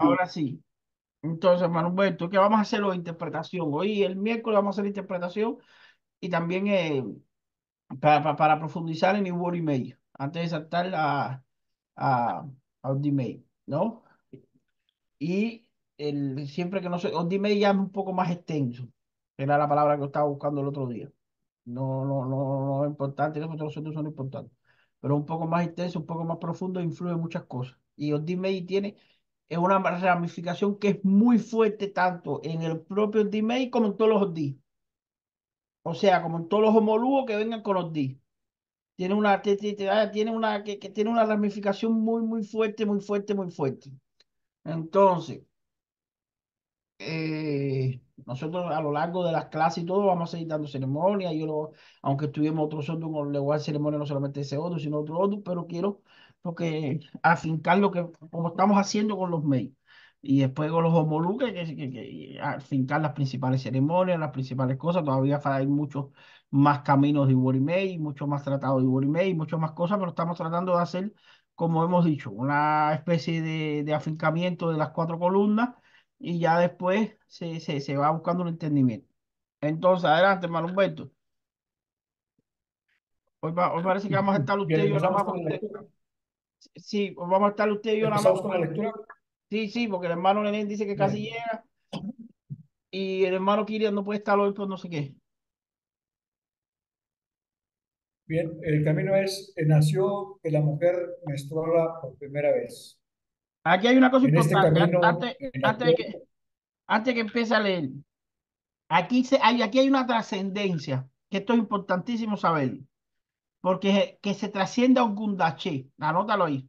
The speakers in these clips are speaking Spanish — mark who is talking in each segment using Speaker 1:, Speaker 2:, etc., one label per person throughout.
Speaker 1: Ahora sí. Entonces, Manuel, ¿qué vamos a hacer hoy? Interpretación. Hoy, el miércoles, vamos a hacer interpretación y también eh, para, para, para profundizar en el Word Email, antes de saltar a, a, a Email, ¿no? Y el, siempre que no sé, Email ya es un poco más extenso, era la palabra que estaba buscando el otro día. No, no, no, no es importante, los otros son importantes, pero un poco más extenso, un poco más profundo, influye en muchas cosas. Y Email tiene es una ramificación que es muy fuerte tanto en el propio DMAI como en todos los OD. O sea, como en todos los homólogos que vengan con los D. Tiene una, tiene una, que, que tiene una ramificación muy, muy fuerte, muy fuerte, muy fuerte. Entonces, eh, nosotros a lo largo de las clases y todo vamos a seguir dando ceremonia. Yo lo, aunque estuvimos otros otros, le voy a ceremonia no solamente ese otro, sino otro otro, pero quiero porque afincar lo que, como estamos haciendo con los mails. Y después con los homoluques, que, que, que, afincar las principales ceremonias, las principales cosas. Todavía hay muchos más caminos de Iborimei, mucho más tratados de Iborimei, muchas más cosas, pero estamos tratando de hacer, como hemos dicho, una especie de, de afincamiento de las cuatro columnas y ya después se, se, se va buscando un entendimiento. Entonces, adelante, hermano Humberto. Hoy, hoy, parece que vamos a estar usted y yo nada más. Sí, pues vamos a estar usted y yo nada más.
Speaker 2: con la lectura?
Speaker 1: Sí, sí, porque el hermano Nenén dice que casi llega. Y el hermano Kirian no puede estar hoy por no sé qué.
Speaker 2: Bien, el camino es, eh, nació que la mujer menstruara por primera vez.
Speaker 1: Aquí hay una cosa este importante. antes, antes, de que, antes que empiece a leer. Aquí, se, hay, aquí hay una trascendencia, que esto es importantísimo saber. Porque que se trasciende a un gundaché. Anótalo ahí.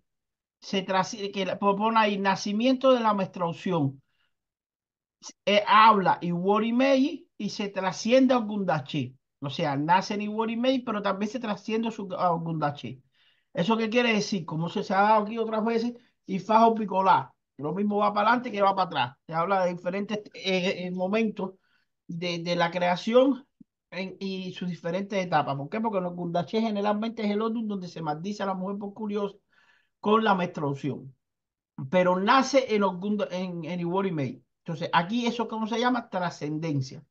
Speaker 1: Se que propone ahí nacimiento de la menstruación. Eh, habla y Warimei y se trasciende a un gundaché. O sea, nace en Warimei, pero también se trasciende a un gundaché. ¿Eso qué quiere decir? Como se, se ha dado aquí otras veces, y fajo picolá. Lo mismo va para adelante que va para atrás. Se habla de diferentes eh, eh, momentos de, de, la creación en, y sus diferentes etapas. ¿Por qué? Porque los Gundaché generalmente es el orden donde se maldice a la mujer por curioso con la menstruación. Pero nace en, los en, en Iwori Entonces, aquí eso cómo se llama trascendencia,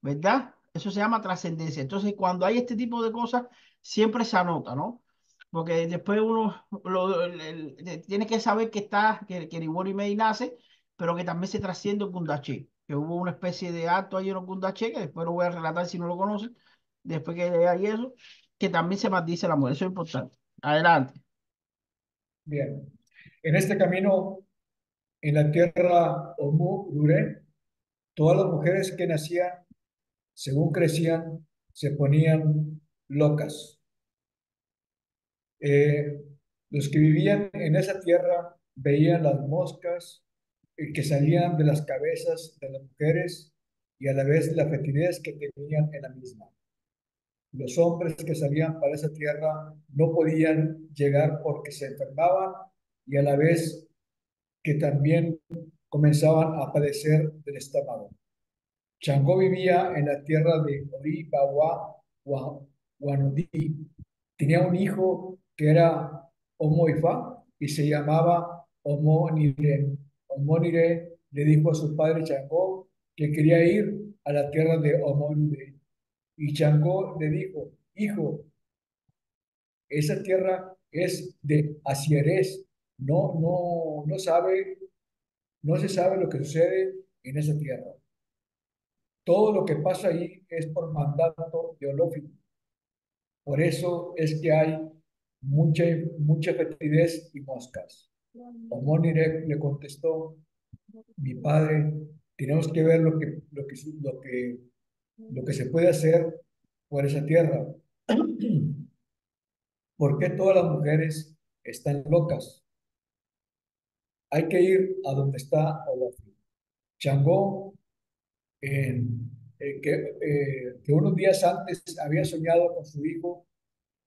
Speaker 1: ¿verdad? Eso se llama trascendencia. Entonces, cuando hay este tipo de cosas, siempre se anota, ¿no? porque después uno lo, tiene que saber que está, que, que May nace, pero que también se trasciende el Gundaché, que hubo una especie de acto ahí en el Gundaché, que después lo voy a relatar si no lo conocen, después que hay eso, que también se maldice la mujer, eso es importante. Adelante.
Speaker 2: Bien, en este camino, en la tierra Omu Dure, todas las mujeres que nacían, según crecían, se ponían locas eh, los que vivían en esa tierra veían las moscas que salían de las cabezas de las mujeres y a la vez la fetidez que tenían en la misma. Los hombres que salían para esa tierra no podían llegar porque se enfermaban y a la vez que también comenzaban a padecer del estómago. Changó vivía en la tierra de Ori, Bawa, Tenía un hijo que era Omoifa y se llamaba Omonire. Omonire le dijo a su padre Changó que quería ir a la tierra de Omonire. Y Changó le dijo, hijo, esa tierra es de Asieres. No, no, no sabe, no se sabe lo que sucede en esa tierra. Todo lo que pasa ahí es por mandato teológico. Por eso es que hay mucha, mucha y moscas. Omonire le contestó, mi padre, tenemos que ver lo que, lo que, lo que, lo que se puede hacer por esa tierra. ¿Por qué todas las mujeres están locas? Hay que ir a donde está Olafio. Changó, que, eh, que unos días antes había soñado con su hijo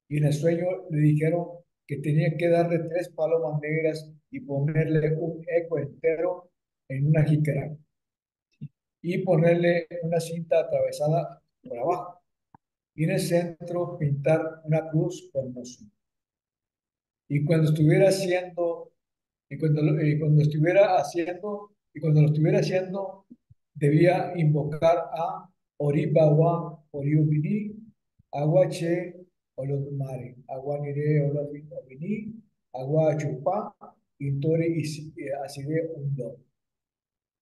Speaker 2: y en el sueño le dijeron que tenía que darle tres palomas negras y ponerle un eco entero en una jícara. Y ponerle una cinta atravesada por abajo. Y en el centro pintar una cruz con Y cuando estuviera haciendo Y cuando, y cuando estuviera haciendo, y cuando lo estuviera haciendo, debía invocar a Oribawa, Oriubini, Aguache, Olodumare, Aguanire, Olobini, Aguachupa, Intore y Aside Undo.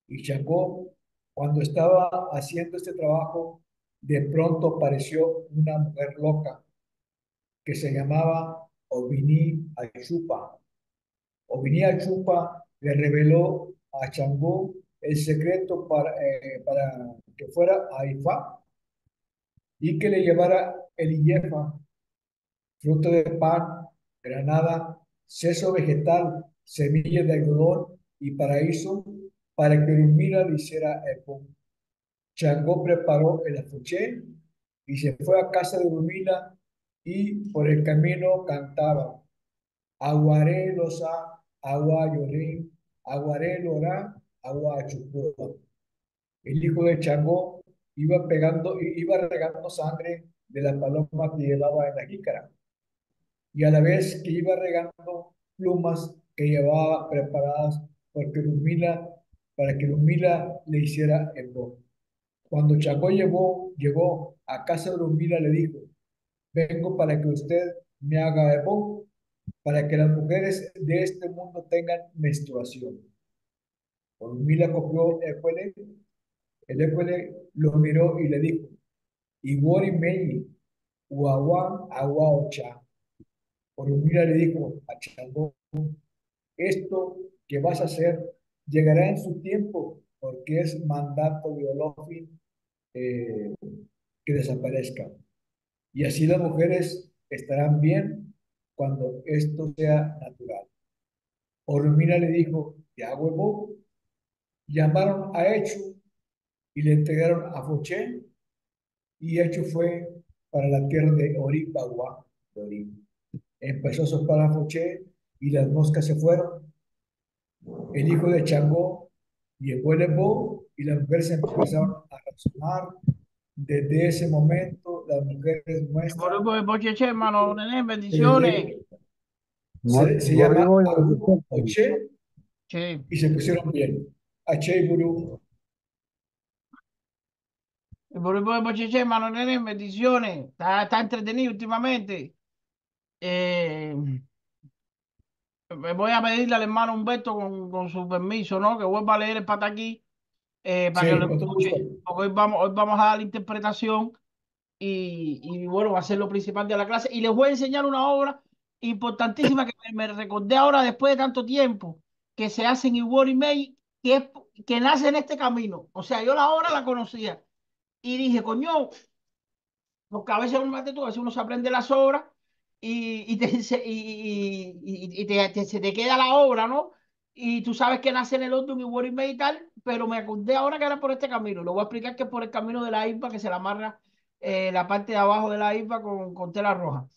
Speaker 2: Y Changó, cuando estaba haciendo este trabajo, de pronto apareció una mujer loca que se llamaba Obini Achupa. Obini Achupa le reveló a Changó el secreto para, eh, para que fuera a Ifá y que le llevara el Iyefa, fruto de pan, granada, seso vegetal, semillas de algodón y paraíso, para que Lumira le hiciera epo. Changó preparó el afuché y se fue a casa de Lumira y por el camino cantaba, Aguaré losa, agua llorín, aguaré lorá, agua. El hijo de Changó iba pegando, iba regando sangre de la paloma que llevaba en la jícara y a la vez que iba regando plumas que llevaba preparadas porque Lumila, para que Lumila le hiciera eco. Cuando Changó llegó, llegó a casa de Lumila, le dijo, vengo para que usted me haga eco, para que las mujeres de este mundo tengan menstruación. Lumila cogió el écuele, el écuele lo miró y le dijo, Iwori Mei, Uawa, Agua Ocha. Orumila le dijo a Changó, esto que vas a hacer llegará en su tiempo, porque es mandato de Olofin eh, que desaparezca. Y así las mujeres estarán bien cuando esto sea natural. Orumila le dijo, ya huevo, llamaron a Echu y le entregaron a Foché, y Echu fue para la tierra de Orib. Empezó a soplar a Foché y las moscas se fueron. El hijo de Changó llegó el Ebo y las mujeres empezaron a razonar. Desde ese momento, las mujeres muestran.
Speaker 1: bendiciones.
Speaker 2: Se, se llama Oche y se pusieron bien. Ache y Guru.
Speaker 1: Bendiciones. Está, está entretenido últimamente. Eh, voy a pedirle al hermano Humberto con, con su permiso, ¿no? Que vuelva a leer el pataquí eh, para
Speaker 2: Sí,
Speaker 1: que lo escuche. hoy vamos, hoy vamos a dar la interpretación y, y bueno, va a ser lo principal de la clase. Y les voy a enseñar una obra importantísima que me, me recordé ahora después de tanto tiempo, que se hace en Iwori May, que, es, que nace en este camino. O sea, yo la obra la conocía y dije, coño, porque a veces uno, a veces uno se aprende las obras y, y, te, se- y, y- te, te- se te queda la obra, ¿no? Y tú sabes que nace en el London y May y tal, pero me acordé ahora que era por este camino. Lo voy a explicar que es por el camino de la isba que se la amarra eh, la parte de abajo de la isba con, con tela roja.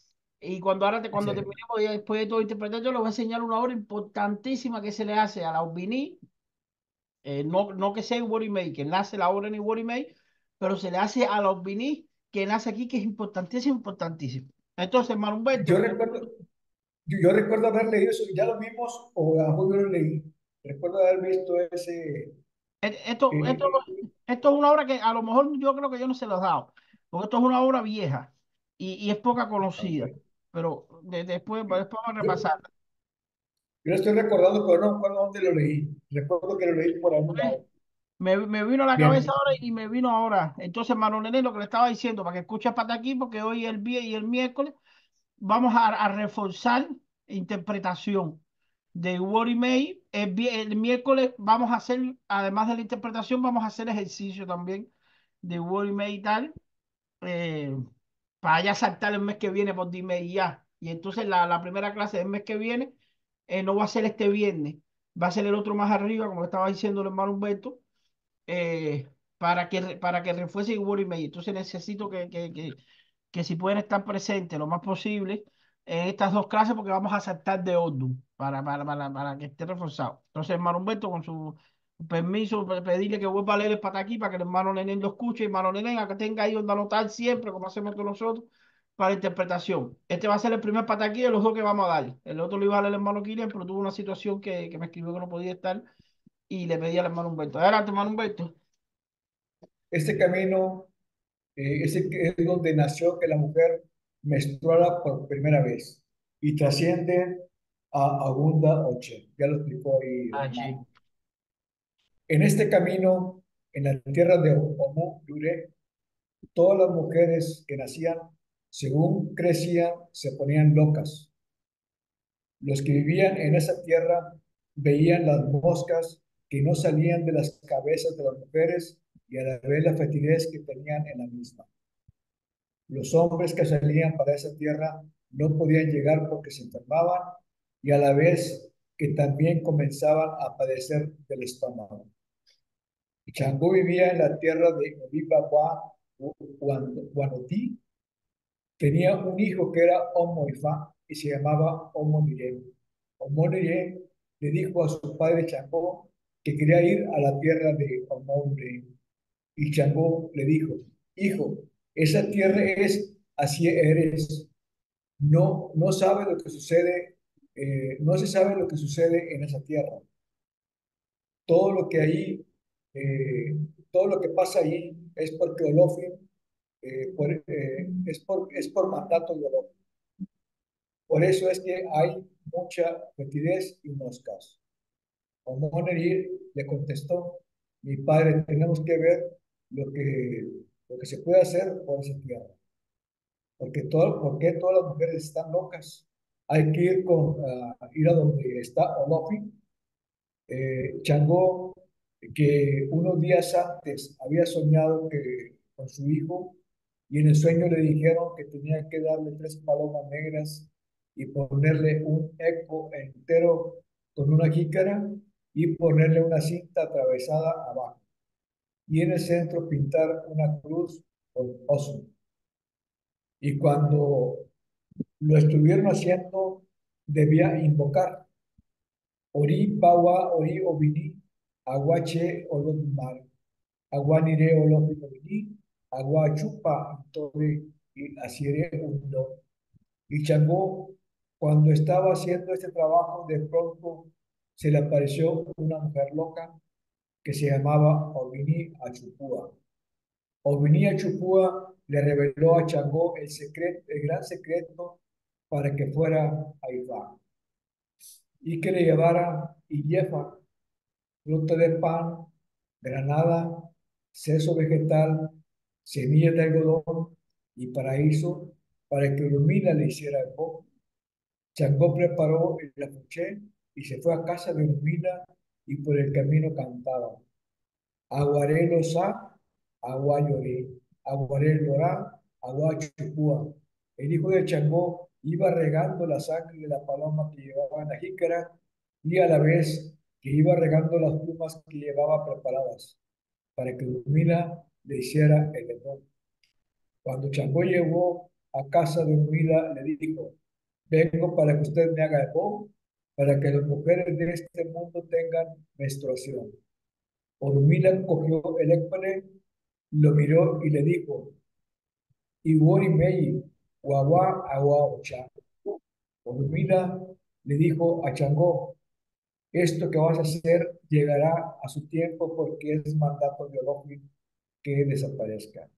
Speaker 1: Y cuando ahora te, cuando
Speaker 2: Sí.
Speaker 1: terminemos, ya después de todo interpretar, yo les voy a enseñar una obra importantísima que se le hace a la Obini, eh, no, no que sea en World May, que nace la obra en World May, pero se le hace a la Obini que nace aquí, que es importantísimo, importantísimo. Entonces, hermano Humberto,
Speaker 2: Yo recuerdo, yo, yo recuerdo haber leído eso, ya lo vimos o a lo mejor yo lo leí. Recuerdo haber visto ese.
Speaker 1: Et- Esto,
Speaker 2: eh,
Speaker 1: esto, esto es una obra que a lo mejor yo creo que yo no se los he dado, porque esto es una obra vieja y, y es poca conocida, pero de- después, después vamos a repasarla.
Speaker 2: yo lo estoy recordando, pero no recuerdo dónde lo leí. Recuerdo que lo leí por algún lado.
Speaker 1: Me, me vino a la
Speaker 2: Bien,
Speaker 1: cabeza ahora y me vino ahora. Entonces, Mano Nené, lo que le estaba diciendo, para que escuche hasta aquí, porque hoy el viernes y el miércoles vamos a, a reforzar interpretación de Word May. El miércoles vamos a hacer, además de la interpretación, vamos a hacer ejercicio también de Word May y tal. eh, para ya saltar el mes que viene por dime y ya. Y entonces la, la primera clase del mes que viene eh, no va a ser este viernes, va a ser el otro más arriba, como estaba diciendo el hermano Humberto, eh, para que, para que refuerce el Word Email. Entonces necesito que, que, que, que si pueden estar presentes lo más posible en estas dos clases, porque vamos a saltar de orden para, para, para, para que esté reforzado. Entonces, hermano Humberto, con su permiso, pe- pedirle que vuelva a leer el pata aquí para que el hermano Nenén lo escuche, y hermano Nenén, que tenga ahí donde anotar siempre, como hacemos todos nosotros, para interpretación. Este va a ser el primer pataquí de los dos que vamos a dar. El otro lo iba a dar el hermano Kilian, pero tuvo una situación que, que me escribió que no podía estar y le pedí al hermano Humberto. Adelante, hermano Humberto.
Speaker 2: Este camino eh, ese es donde nació que la mujer menstruara por primera vez y trasciende a Agunda Oche. Ya lo explicó ahí. Ah, en este camino, en la tierra de Omo, Dure, todas las mujeres que nacían, según crecían, se ponían locas. Los que vivían en esa tierra veían las moscas que no salían de las cabezas de las mujeres y a la vez la fertilidad que tenían en la misma. Los hombres que salían para esa tierra no podían llegar porque se enfermaban y a la vez que también comenzaban a padecer del estómago. Changó vivía en la tierra de Olivagua, Guanotí. Tenía un hijo que era Omoifá y se llamaba Omoniré. Omoniré le dijo a su padre Changó que quería ir a la tierra de Omoniré. Y Changó le dijo, hijo, esa tierra es, así eres. No, no sabe lo que sucede, eh, no se sabe lo que sucede en esa tierra. Todo lo que ahí, eh, todo lo que pasa ahí es porque Olofin, eh, es, por, es por mandato de Olofin. Por eso es que hay mucha fetidez y moscas. Omonerir le contestó, mi padre, tenemos que ver lo que, lo que se puede hacer por esa tierra. Porque, todo, porque todas las mujeres están locas. Hay que ir, con, ir a donde está Olofi. Eh, Changó, que unos días antes había soñado que, con su hijo y en el sueño le dijeron que tenía que darle tres palomas negras y ponerle un eco entero con una jícara y ponerle una cinta atravesada abajo y en el centro pintar una cruz con oso. Y cuando lo estuvieron haciendo, debía invocar Ori Bawa Ori Obini, Aguache Olodumar, Aguanire Olodumari, Aguachupa Tore y Asiere Undo. Y Changó, cuando estaba haciendo este trabajo, de pronto se le apareció una mujer loca que se llamaba Ovini Achupúa. Ovini Achupúa le reveló a Changó el, secreto, el gran secreto para que fuera a Ifá y que le llevara Illefa, fruta de pan, granada, seso vegetal, semillas de algodón y paraíso para que Urumila le hiciera el poco. Changó preparó el afuché y se fue a casa de Urumila y por el camino cantaba. Aguaré losa, agua lloré, aguaré lorá, agua chupúa. El hijo de Changó iba regando la sangre de la paloma que llevaba en la jícara y a la vez que iba regando las plumas que llevaba preparadas para que Urmila le hiciera el error. Cuando Changó llegó a casa de Urmila, le dijo, vengo para que usted me haga el bow para que las mujeres de este mundo tengan menstruación. Orumila cogió el école, lo miró y le dijo, Iwori Mei, Guagua Agua Ocha. Orumila le dijo a Changó, esto que vas a hacer llegará a su tiempo porque es mandato biológico que desaparezca.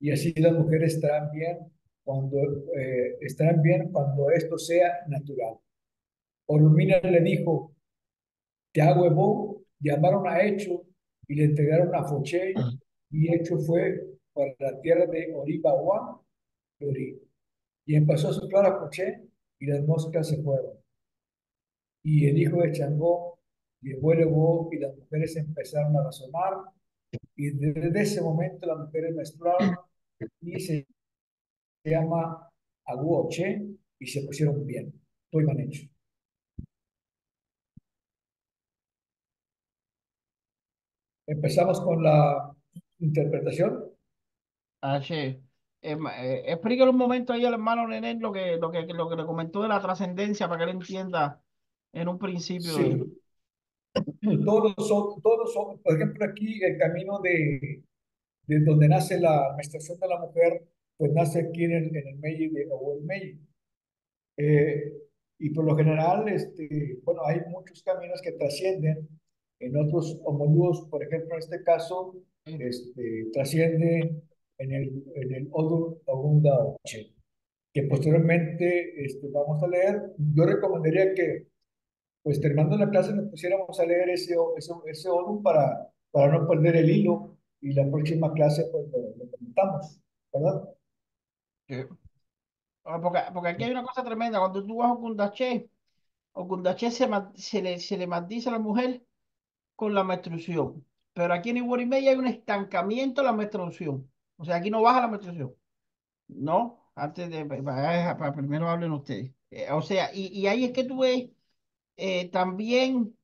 Speaker 2: Y así las mujeres estarán bien cuando eh, estarán bien cuando esto sea natural. Orumina le dijo, te hago llamaron a Hecho y le entregaron a Foché y Hecho fue para la tierra de Oribahuá, Y empezó a soplar a Foché y las moscas se fueron. Y el hijo de Changó llevó el y las mujeres empezaron a razonar y desde ese momento las mujeres menstruaron y se llama Aguoche y se pusieron bien. Iban hecho. Empezamos con la interpretación.
Speaker 1: Así. Eh, eh, explíquele un momento ahí al hermano Nenén lo que, lo que, lo que le comentó de la trascendencia para que él entienda en un principio.
Speaker 2: Sí. Todos son, todos son, por ejemplo, aquí el camino de, de donde nace la menstruación de la mujer, pues nace aquí en el, en el Meiji de el Meiji. Eh, y por lo general, este, bueno, hay muchos caminos que trascienden en otros homólogos, por ejemplo, en este caso, este, trasciende en el, en el Odur Ogunda que posteriormente este, vamos a leer. Yo recomendaría que, pues terminando la clase, nos pusiéramos a leer ese, ese, ese Odum para, para no perder el hilo y la próxima clase pues lo, comentamos, ¿verdad?
Speaker 1: Ah, porque, porque, aquí hay una cosa tremenda. Cuando tú vas a Okundache, Okundache se, se, le, se le maldice a la mujer con la menstruación. Pero aquí en Iguarimey hay un estancamiento de la menstruación. O sea, aquí no baja la menstruación. No, antes de, para, primero hablen ustedes. Eh, o sea, y, y, ahí es que tú ves eh, también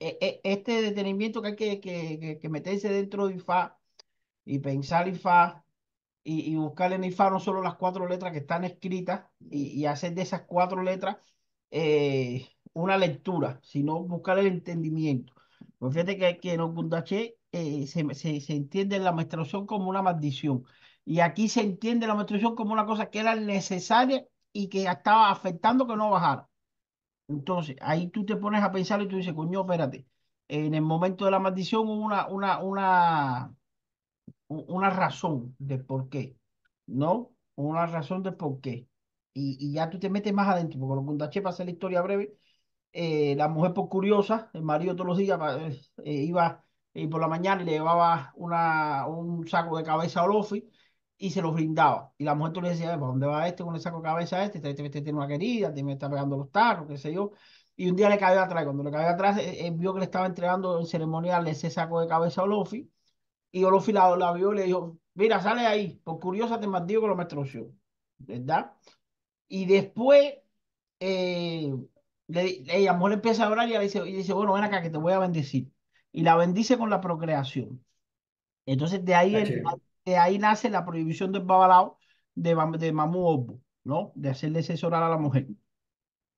Speaker 1: eh, este detenimiento que hay que, que, que, meterse dentro de IFA y pensar IFA y, y buscar en IFA no solo las cuatro letras que están escritas y, y hacer de esas cuatro letras una lectura, sino buscar el entendimiento. Pues fíjate que, que en Okundache eh, se, se, se, entiende la menstruación como una maldición. Y aquí se entiende la menstruación como una cosa que era necesaria y que estaba afectando que no bajara. Entonces, ahí tú te pones a pensar y tú dices, coño, espérate, en el momento de la maldición una, una, una, una razón de por qué, ¿no? Una razón de por qué. Y, y ya tú te metes más adentro, porque lo Kundache, para hacer la historia breve, eh, la mujer por curiosa, el marido todos los días eh, eh, iba y por la mañana y le llevaba una, un saco de cabeza a Olofi y se lo brindaba. Y la mujer tú le decía, ¿para dónde va este con el saco de cabeza este? Este, este, este tiene una querida, este me está pegando los tarros, qué sé yo. Y un día le cayó atrás. Cuando le cayó atrás, él, vio que le estaba entregando en ceremonial ese saco de cabeza a Olofi. Y Olofi la, vio y le dijo, mira, sale ahí, por curiosa te maldigo con la menstruación. ¿Verdad? Y después, eh, le, ella, mujer empieza a orar y, le dice, y dice, bueno, ven acá que te voy a bendecir. Y la bendice con la procreación. Entonces de ahí, de ahí nace la prohibición del babalao de, de Mamu ¿no? De hacerle sexo oral a la mujer.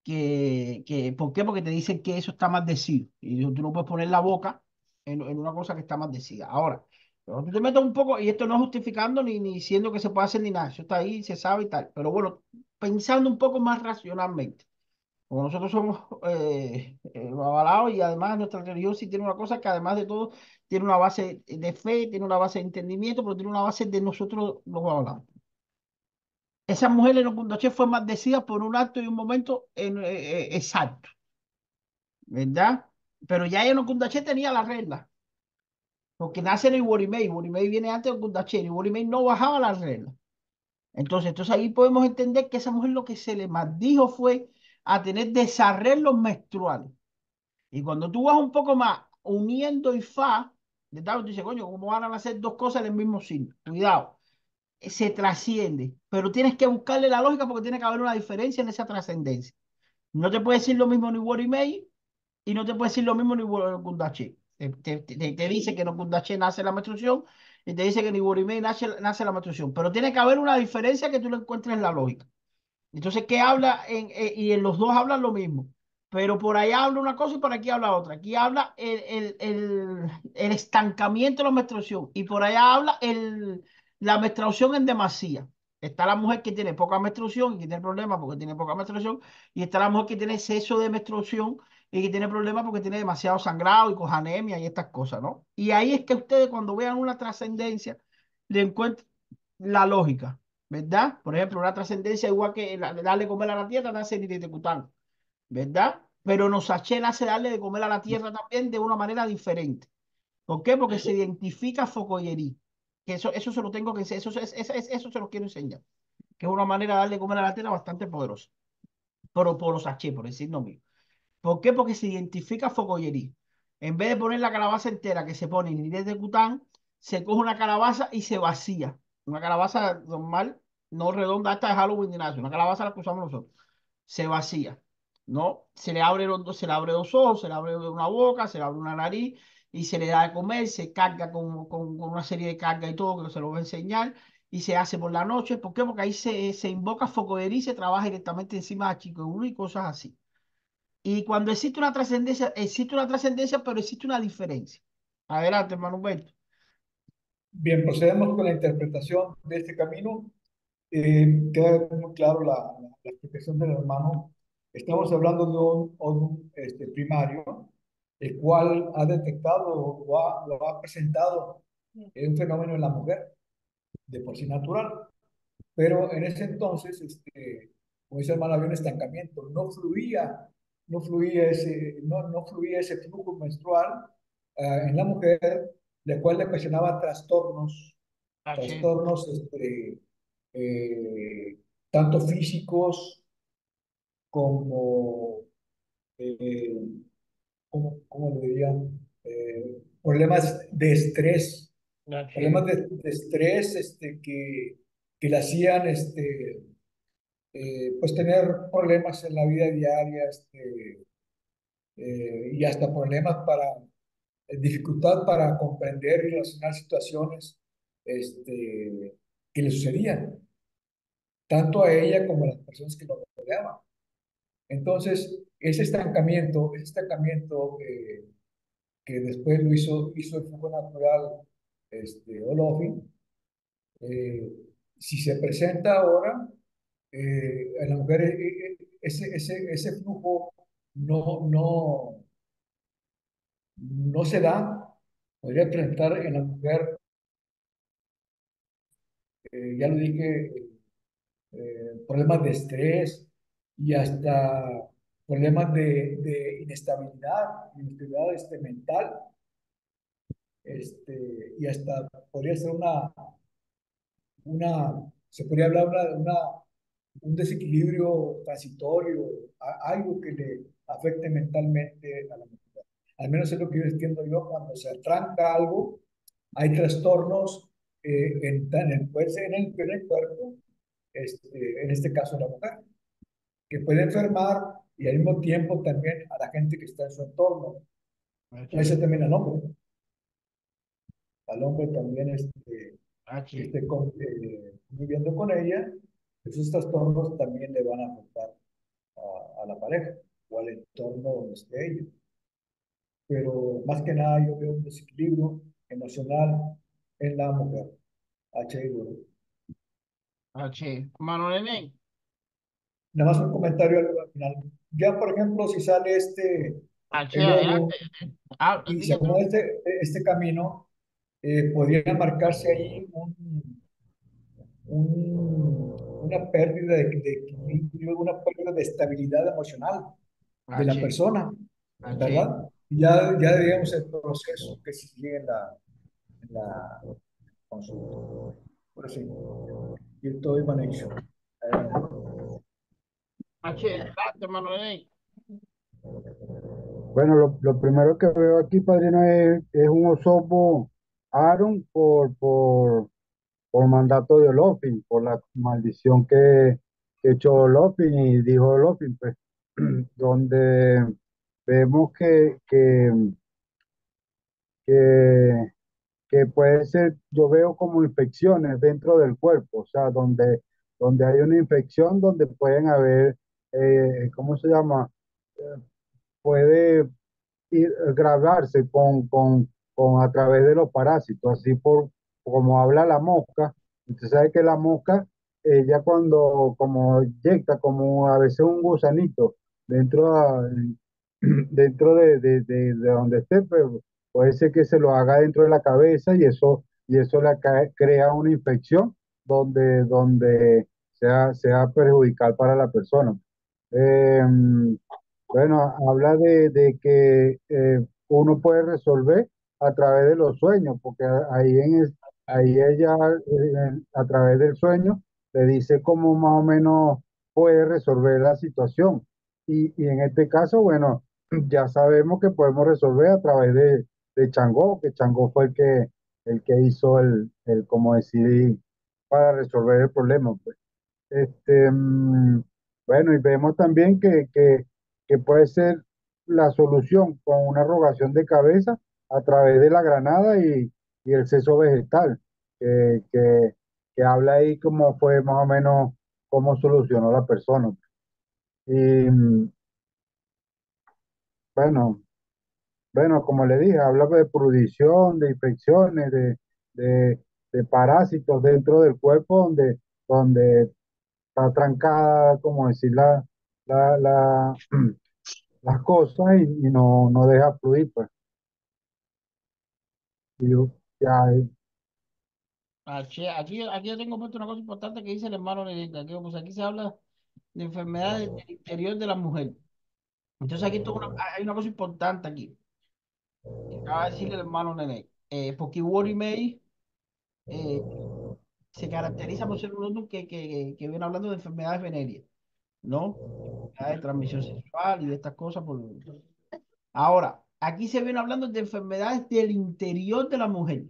Speaker 1: Que, que, ¿Por qué? Porque te dicen que eso está maldecido. Y tú no puedes poner la boca en, en una cosa que está maldecida. Ahora, pero tú te metes un poco, y esto no justificando ni, ni diciendo que se puede hacer ni nada, eso está ahí, se sabe y tal. Pero bueno, pensando un poco más racionalmente. Como nosotros somos eh, eh, avalados y además nuestra religión sí tiene una cosa que además de todo tiene una base de fe, tiene una base de entendimiento, pero tiene una base de nosotros los avalados. Esa mujer en Okundache fue maldecida por un acto y un momento en, eh, eh, exacto. ¿Verdad? Pero ya en Okundache tenía la regla. Porque nace en Iworimei. Iworimei viene antes de Okundache. Iworimei no bajaba la regla. Entonces, entonces ahí podemos entender que esa mujer lo que se le maldijo fue a tener desarreglos menstruales. Y cuando tú vas un poco más uniendo y fa, de tal, tú dices, coño, ¿cómo van a hacer dos cosas en el mismo signo? Cuidado, se trasciende, pero tienes que buscarle la lógica porque tiene que haber una diferencia en esa trascendencia. No te puede decir lo mismo ni Warimei y no te puede decir lo mismo ni Kundache. Te, te, te, dice que no Kundache nace la menstruación y te dice que ni Warimei nace, nace la menstruación, pero tiene que haber una diferencia que tú lo encuentres en la lógica. Entonces, ¿qué habla? En, eh, y en los dos hablan lo mismo. Pero por ahí habla una cosa y por aquí habla otra. Aquí habla el, el, el, estancamiento de la menstruación y por allá habla el, la menstruación en demasía. Está la mujer que tiene poca menstruación y que tiene problemas porque tiene poca menstruación. Y está la mujer que tiene exceso de menstruación y que tiene problemas porque tiene demasiado sangrado y con anemia y estas cosas, ¿no? Y ahí es que ustedes cuando vean una trascendencia le encuentran la lógica. ¿Verdad? Por ejemplo, una trascendencia igual que darle de comer a la tierra nace ni de Cután, ¿verdad? Pero Nosaché nace darle de comer a la tierra también de una manera diferente. ¿Por qué? Porque se identifica Focoyerí. Que eso, eso se lo tengo que eso, eso, eso, eso se lo quiero enseñar. Que es una manera de darle comer a la tierra bastante poderosa. Pero por los H, por decir no mío. ¿Por qué? Porque se identifica Focoyerí. En vez de poner la calabaza entera que se pone ni de Cután, se coge una calabaza y se vacía una calabaza normal, no redonda, esta de Halloween ni nada, una calabaza la que usamos nosotros, se vacía, ¿no? Se le abre se le abre dos ojos, se le abre una boca, se le abre una nariz y se le da de comer, se carga con, con, una serie de carga y todo, que se lo voy a enseñar, y se hace por la noche. ¿Por qué? Porque ahí se, se invoca foco de y se trabaja directamente encima de chico uno y cosas así. Y cuando existe una trascendencia, existe una trascendencia, pero existe una diferencia. Adelante, hermano Humberto.
Speaker 2: Bien, procedemos con la interpretación de este camino. Eh, queda muy claro la, la, explicación del hermano. Estamos hablando de un, este, primario, el cual ha detectado o ha, ha presentado un fenómeno en la mujer de por sí natural. Pero en ese entonces, este, como dice el hermano, había un estancamiento, no fluía, no fluía ese, no, no fluía ese flujo menstrual uh, en la mujer, de cual le ocasionaba trastornos, ah, trastornos este, eh, tanto físicos como, eh, como, como le dirían, eh, problemas de estrés, ah, problemas de, de, estrés este, que, que le hacían este, eh, pues tener problemas en la vida diaria este, y hasta problemas para dificultad para comprender y relacionar situaciones este, que le sucedían, tanto a ella como a las personas que lo rodeaban. Entonces, ese estancamiento, ese estancamiento eh, que después lo hizo, hizo el flujo natural este, Olofin, eh, si se presenta ahora, eh, en la mujer eh, ese, ese, ese flujo no, no, no se da, podría presentar en la mujer, eh, ya lo dije, eh, problemas de estrés y hasta problemas de, de inestabilidad, inestabilidad este, mental, este, y hasta podría ser una, una se podría hablar de una, un desequilibrio transitorio, algo que le afecte mentalmente a la mujer. Al menos es lo que yo entiendo yo, cuando se atranca algo, hay trastornos eh, en, en, el, en, el, en el cuerpo, este, en este caso la mujer, que puede enfermar y al mismo tiempo también a la gente que está en su entorno. Ese también al hombre. Al hombre también este, que esté con, eh, viviendo con ella, esos trastornos también le van a afectar a, a la pareja o al entorno donde esté ella pero más que nada yo veo un desequilibrio emocional en la mujer. H.
Speaker 1: H. Manuel
Speaker 2: Nada más un comentario al final. Ya, por ejemplo, si sale este...
Speaker 1: H.
Speaker 2: Ah, y se este, este camino, eh, podría marcarse ahí un, un, una pérdida de, de, equilibrio, una pérdida de estabilidad emocional de la persona, ¿verdad? Ya, ya digamos el proceso que sigue en la, en la consulta. Por sí, yo estoy manejo.
Speaker 3: Bueno, lo, lo, primero que veo aquí, padrino, es, es un osopo Aaron por, por, por mandato de Olofin, por la maldición que, que echó Olofin y dijo Olofin, pues, donde vemos que, que, que, puede ser, yo veo como infecciones dentro del cuerpo, o sea, donde, donde hay una infección, donde pueden haber, eh, ¿cómo se llama? puede ir, grabarse con, con, con, a través de los parásitos, así por como habla la mosca, usted sabe que la mosca, ella cuando como inyecta como a veces un gusanito dentro de, dentro de, de, de, donde esté, pero pues, puede ser que se lo haga dentro de la cabeza y eso, y eso le crea una infección donde, donde sea, sea perjudicial para la persona. Em, bueno, habla de, que eh, uno puede resolver a través de los sueños, porque ahí, en ahí ella, eh, a través del sueño, le dice cómo más o menos puede resolver la situación. Y, y en este caso, bueno, ya sabemos que podemos resolver a través de, de Changó, que Changó fue el que, el que hizo el, el como decir, para resolver el problema. Pues. Este, mm, bueno, y vemos también que, que, que puede ser la solución con una rogación de cabeza a través de la granada y, y el seso vegetal, que, que, que, habla ahí cómo fue más o menos cómo solucionó la persona. Y, mm, bueno, bueno, como le dije, habla de prudición, de infecciones, de, de, de parásitos dentro del cuerpo donde, donde está trancada, como decir, la, la, la, las cosas y, y no, no deja fluir, pues. Y yo, ya,
Speaker 1: Aquí, aquí, aquí yo tengo puesto una cosa importante que dice el hermano Nerita, que pues aquí se habla de enfermedades del interior de la mujer. Entonces aquí una- hay una cosa importante aquí. Acaba de decir el hermano Nene. Eh, porque Worry May eh, se caracteriza por ser un otro que, que, que viene hablando de enfermedades venéreas, ¿no? De transmisión sexual y de estas cosas. Por... Ahora, aquí se viene hablando de enfermedades del interior de la mujer.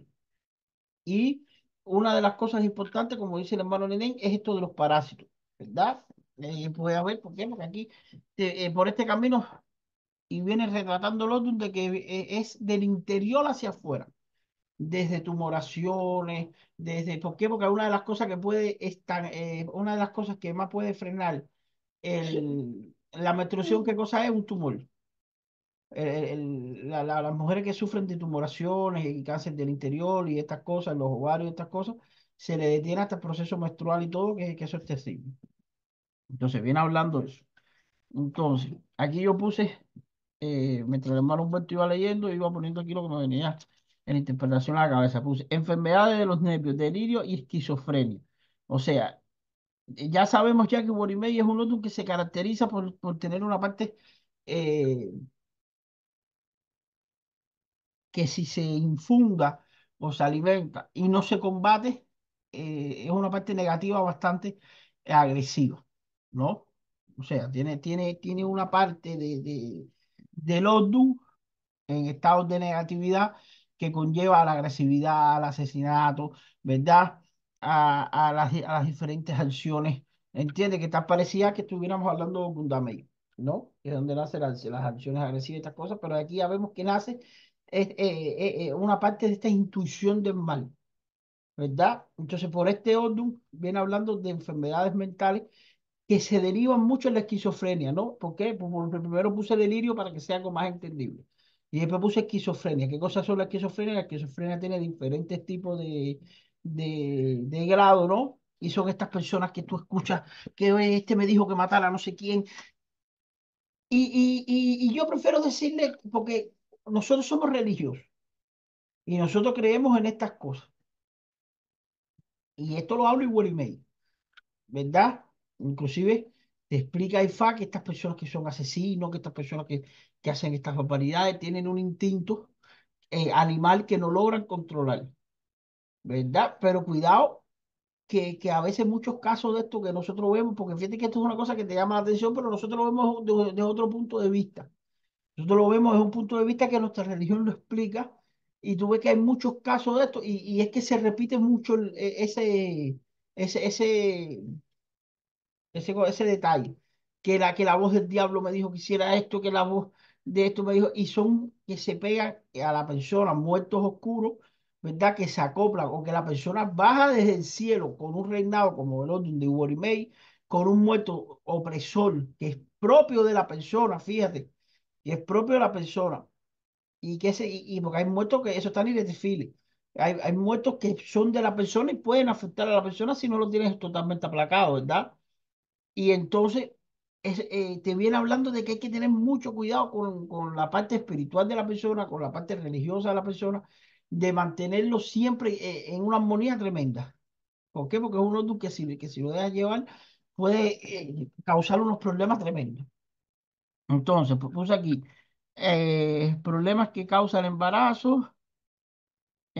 Speaker 1: Y una de las cosas importantes, como dice el hermano Nenén, es esto de los parásitos, ¿verdad? Eh, pues a ver, ¿por qué? Porque aquí, eh, por este camino, y viene retratándolo de que eh, es del interior hacia afuera, desde tumoraciones, desde, ¿por qué? Porque una de las cosas que puede estar, eh, una de las cosas que más puede frenar el, la menstruación, ¿qué cosa es? Un tumor el- el- la- las mujeres que sufren de tumoraciones y cáncer del interior y estas cosas, los ovarios y estas cosas, se le detiene hasta el proceso menstrual y todo, que, que eso es terrible. Entonces, viene hablando eso. Entonces, aquí yo puse, eh, mientras el hermano Humberto iba leyendo, iba poniendo aquí lo que me venía en interpretación a la cabeza. Puse enfermedades de los nervios, delirio y esquizofrenia. O sea, ya sabemos ya que Borimei es un otro que se caracteriza por, por tener una parte eh, que si se infunda o se alimenta y no se combate, eh, es una parte negativa bastante agresiva, ¿no? O sea, tiene, tiene, tiene una parte de, de, del Oddu en estados de negatividad que conlleva a la agresividad, al asesinato, ¿verdad? A, a las, a las diferentes acciones. Entiende que está parecida que estuviéramos hablando de Gundamei, ¿no? Que es donde nacen las, las acciones agresivas y estas cosas, pero aquí ya vemos que nace eh, eh, eh, una parte de esta intuición del mal, ¿verdad? Entonces, por este orden viene hablando de enfermedades mentales que se derivan mucho en la esquizofrenia, ¿no? ¿Por qué? Pues porque primero puse delirio para que sea algo más entendible. Y después puse esquizofrenia. ¿Qué cosas son la esquizofrenia? La esquizofrenia tiene diferentes tipos de, de, de grado, ¿no? Y son estas personas que tú escuchas, que "Oye, este me dijo que matara a no sé quién. Y, y, y, y yo prefiero decirle, porque nosotros somos religiosos y nosotros creemos en estas cosas. Y esto lo hablo igual y medio. ¿verdad? Inclusive te explica IFA que estas personas que son asesinos, que estas personas que, que hacen estas barbaridades tienen un instinto eh, animal que no logran controlar, ¿verdad? Pero cuidado que, que a veces muchos casos de esto que nosotros vemos, porque fíjate que esto es una cosa que te llama la atención, pero nosotros lo vemos de, de otro punto de vista. Nosotros lo vemos desde un punto de vista que nuestra religión lo explica y tú ves que hay muchos casos de esto y, y es que se repite mucho e- ese, ese, ese, ese detalle, que la, que la voz del diablo me dijo que hiciera esto, que la voz de esto me dijo, y son que se pegan a la persona, muertos oscuros, ¿verdad? Que se acoplan, o que la persona baja desde el cielo con un reinado como el orden de Worimei, con un muerto opresor, que es propio de la persona, fíjate, que es propio de la persona, y que ese, y, porque hay muertos que eso están desfile. Hay, hay muertos que son de la persona y pueden afectar a la persona si no lo tienes totalmente aplacado, ¿verdad? Y entonces es, eh, te viene hablando de que hay que tener mucho cuidado con, con la parte espiritual de la persona, con la parte religiosa de la persona, de mantenerlo siempre eh, en una armonía tremenda. ¿Por qué? Porque es un otro que si, que si lo dejas llevar puede eh, causar unos problemas tremendos. Entonces, pues, puse aquí eh, problemas que causa el embarazo,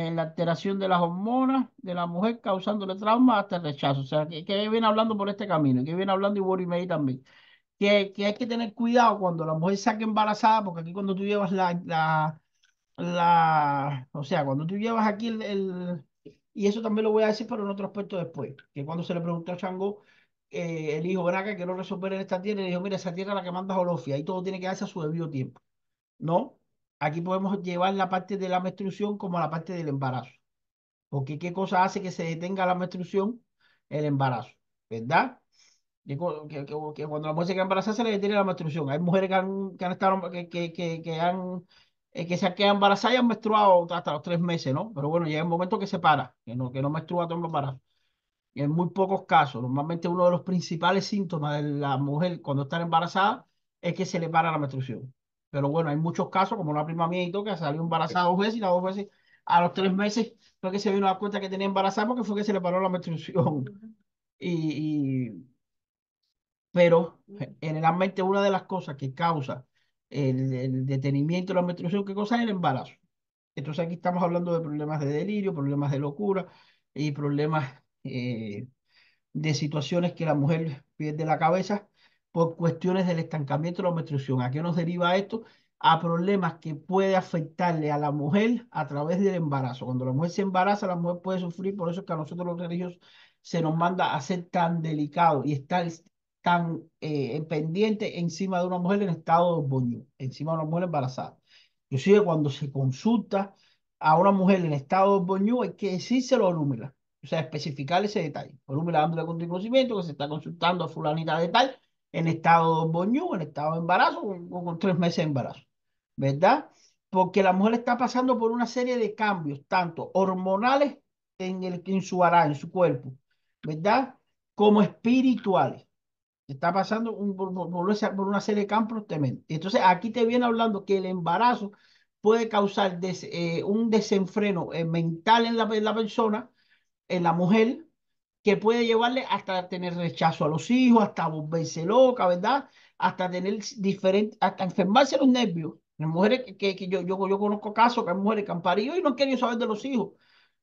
Speaker 1: en la alteración de las hormonas de la mujer causándole trauma hasta el rechazo. O sea, que, que viene hablando por este camino, que viene hablando y May también que, que hay que tener cuidado cuando la mujer saque embarazada, porque aquí cuando tú llevas la, la, la, o sea, cuando tú llevas aquí el, el- y eso también lo voy a decir, pero en otro aspecto después, que cuando se le preguntó a Chango, eh, el hijo, ven que quiero resolver en esta tierra, y le dijo, mira, esa tierra es la que manda Olofia, y todo tiene que darse a su debido tiempo, ¿no? Aquí podemos llevar la parte de la menstruación como la parte del embarazo, porque qué cosa hace que se detenga la menstruación, el embarazo, ¿verdad? Que, cu- que- que- que cuando la mujer se queda embarazada se le detiene la menstruación. Hay mujeres que han, que han estado, que, que, han eh, que se queda embarazada y han menstruado hasta los tres meses, ¿no? Pero bueno, llega un momento que se para, que no, que no menstrua todo el embarazo. Y en muy pocos casos, normalmente uno de los principales síntomas de la mujer cuando está embarazada es que se le para la menstruación. Pero bueno, hay muchos casos, como la prima mía y todo, que salió embarazada dos veces y las dos veces a los tres meses fue que se vino a dar cuenta que tenía embarazada porque fue que se le paró la menstruación. Y, pero generalmente una de las cosas que causa el, detenimiento de la menstruación, ¿qué cosa es el embarazo? Entonces aquí estamos hablando de problemas de delirio, problemas de locura y problemas eh, de situaciones que la mujer pierde la cabeza por cuestiones del estancamiento de la menstruación. ¿A qué nos deriva esto? A problemas que puede afectarle a la mujer a través del embarazo. Cuando la mujer se embaraza, la mujer puede sufrir, por eso es que a nosotros los religiosos se nos manda a ser tan delicado y estar tan eh, pendiente encima de una mujer en estado de boño, encima de una mujer embarazada. Inclusive cuando se consulta a una mujer en estado de boño, hay que decírselo a Orúmela, o sea, especificar ese detalle. Orúmela dándole conocimiento que se está consultando a fulanita de tal en estado de boño, en estado de embarazo o con tres meses de embarazo, ¿verdad? Porque la mujer está pasando por una serie de cambios, tanto hormonales en, el, en su ara, en su cuerpo, ¿verdad? Como espirituales. Está pasando un, por, una serie de campos tremendos. Entonces, aquí te viene hablando que el embarazo puede causar eh, un desenfreno eh, mental en la, en la persona, en la mujer, que puede llevarle hasta tener rechazo a los hijos, hasta volverse loca, ¿verdad? Hasta tener diferentes, hasta enfermarse los nervios. Las mujeres que, que, yo, yo, yo conozco casos que hay mujeres que han y no han querido saber de los hijos.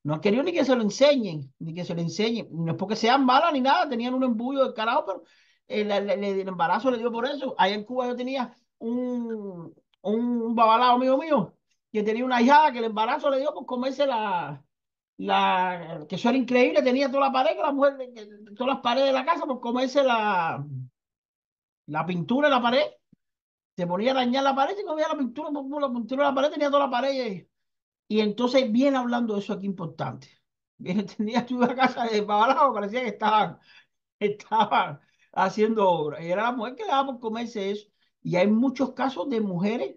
Speaker 1: No han querido ni que se lo enseñen, ni que se lo enseñen. No es porque sean malas ni nada, tenían un embullo de carajo, pero el, el, embarazo le dio por eso. Allá en Cuba yo tenía un, un babalao amigo mío que tenía una hijada que el embarazo le dio por comerse la, la, que eso era increíble, tenía toda la pared, que la mujer, todas las paredes de la casa por comerse la, la pintura de la pared. Se ponía a dañar la pared y comía la pintura, la pintura de la pared tenía toda la pared. Y, entonces viene hablando de eso aquí importante. Viene, tenía estuve a casa de Babalao, parecía que estaban, estaban haciendo obra. Y era la mujer que le daba por comerse eso. Y hay muchos casos de mujeres,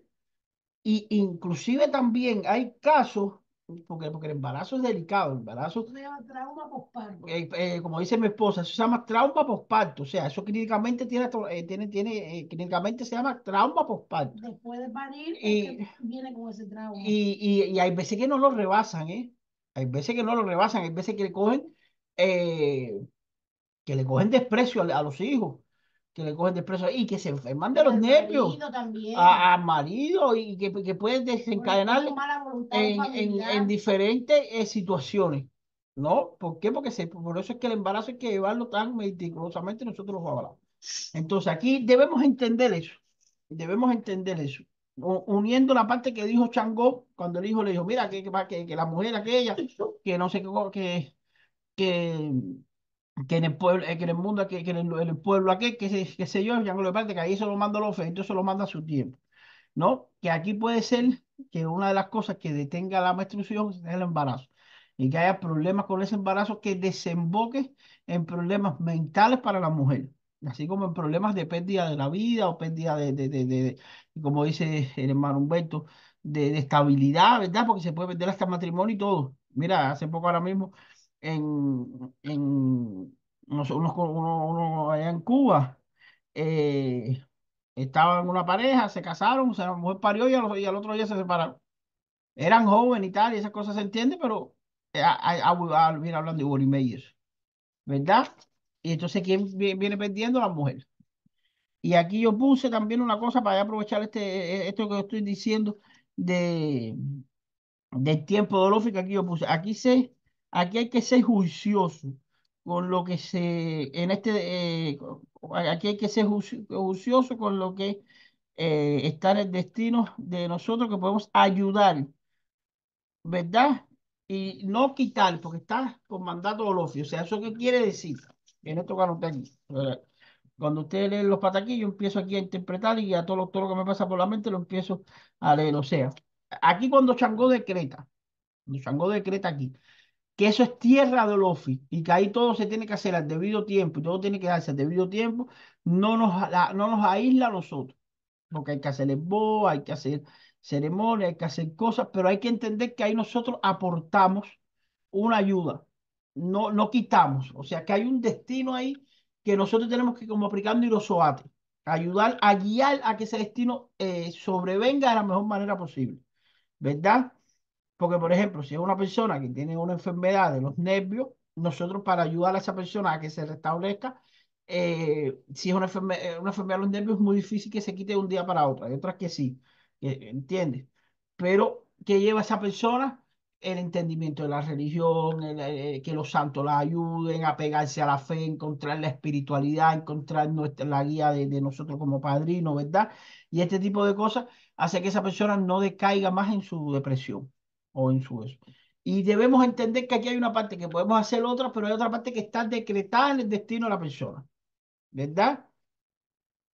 Speaker 1: y inclusive también hay casos porque, porque el embarazo es delicado, el embarazo...
Speaker 4: Se llama trauma postparto.
Speaker 1: Eh, eh, como dice mi esposa, eso se llama trauma postparto, o sea, eso clínicamente tiene, eh, tiene, tiene clínicamente se llama trauma postparto.
Speaker 4: Después de parir, y, viene con ese trauma.
Speaker 1: Y, y, y, hay veces que no lo rebasan, ¿eh? Hay veces que no lo rebasan, hay veces que le cogen, que le cogen desprecio a los hijos que le cogen desprecio y que se enferman de los nervios al marido y que, que pueden desencadenar en, en, en, diferentes eh, situaciones. ¿No? ¿Por qué? Porque se, por eso es que el embarazo hay que llevarlo tan meticulosamente, nosotros lo hablamos. Entonces aquí debemos entender eso, debemos entender eso. Uniendo la parte que dijo Changó cuando el hijo le dijo, mira, que, que, que la mujer aquella, que no sé qué, que, que que en el pueblo, que en el mundo, que, que en el, pueblo aquí, que, que sé yo, ya no le parte, que ahí se lo manda los efectos, se lo manda a su tiempo. ¿No? Que aquí puede ser que una de las cosas que detenga la menstruación es el embarazo. Y que haya problemas con ese embarazo que desemboque en problemas mentales para la mujer. Así como en problemas de pérdida de la vida o pérdida de, de, de, de como dice el hermano Humberto, de, estabilidad, ¿verdad? Porque se puede perder hasta el matrimonio y todo. Mira, hace poco ahora mismo en, en unos, uno, allá en Cuba, eh, estaban una pareja, se casaron, o sea, la mujer parió y al, y al otro día se separaron. Eran jóvenes y tal, y esas cosas se entienden, pero eh, viene hablando de Uri Meyer, ¿verdad? Y entonces, ¿quién viene perdiendo? La mujer. Y aquí yo puse también una cosa para aprovechar este, e, esto que estoy diciendo de, del tiempo dolófico. Aquí yo puse, aquí se aquí hay que ser juicioso con lo que se, en este, eh, aquí hay que ser juicioso con lo que eh, está en el destino de nosotros, que podemos ayudar, ¿verdad? Y no quitar, porque está con mandato dolofio. O sea, ¿eso qué quiere decir? En esto que aquí. Cuando usted lee los pataquillos, yo empiezo aquí a interpretar y a todo lo, todo lo que me pasa por la mente lo empiezo a leer. O sea, aquí cuando Changó decreta, cuando Changó decreta aquí, que eso es tierra de Olofi y que ahí todo se tiene que hacer al debido tiempo y todo tiene que darse al debido tiempo, no nos, no nos aísla a nosotros, porque hay que hacer el bo, hay que hacer ceremonia, hay que hacer cosas, pero hay que entender que ahí nosotros aportamos una ayuda, no, no quitamos, o sea que hay un destino ahí que nosotros tenemos que, como aplicando Irosoate, ayudar a guiar a que ese destino eh, sobrevenga de la mejor manera posible, ¿verdad? Porque, por ejemplo, si es una persona que tiene una enfermedad de los nervios, nosotros para ayudar a esa persona a que se restablezca, eh, si es una, enfermedad, una enfermedad de los nervios, es muy difícil que se quite de un día para otro. Hay otras que sí, ¿entiendes? Pero, ¿qué lleva a esa persona? El entendimiento de la religión, eh, que los santos la ayuden a pegarse a la fe, encontrar la espiritualidad, encontrar nuestra, la guía de, de nosotros como padrinos, ¿verdad? Y este tipo de cosas hace que esa persona no decaiga más en su depresión o en su eso. Y debemos entender que aquí hay una parte que podemos hacer otra, pero hay otra parte que está decretada en el destino de la persona. ¿Verdad?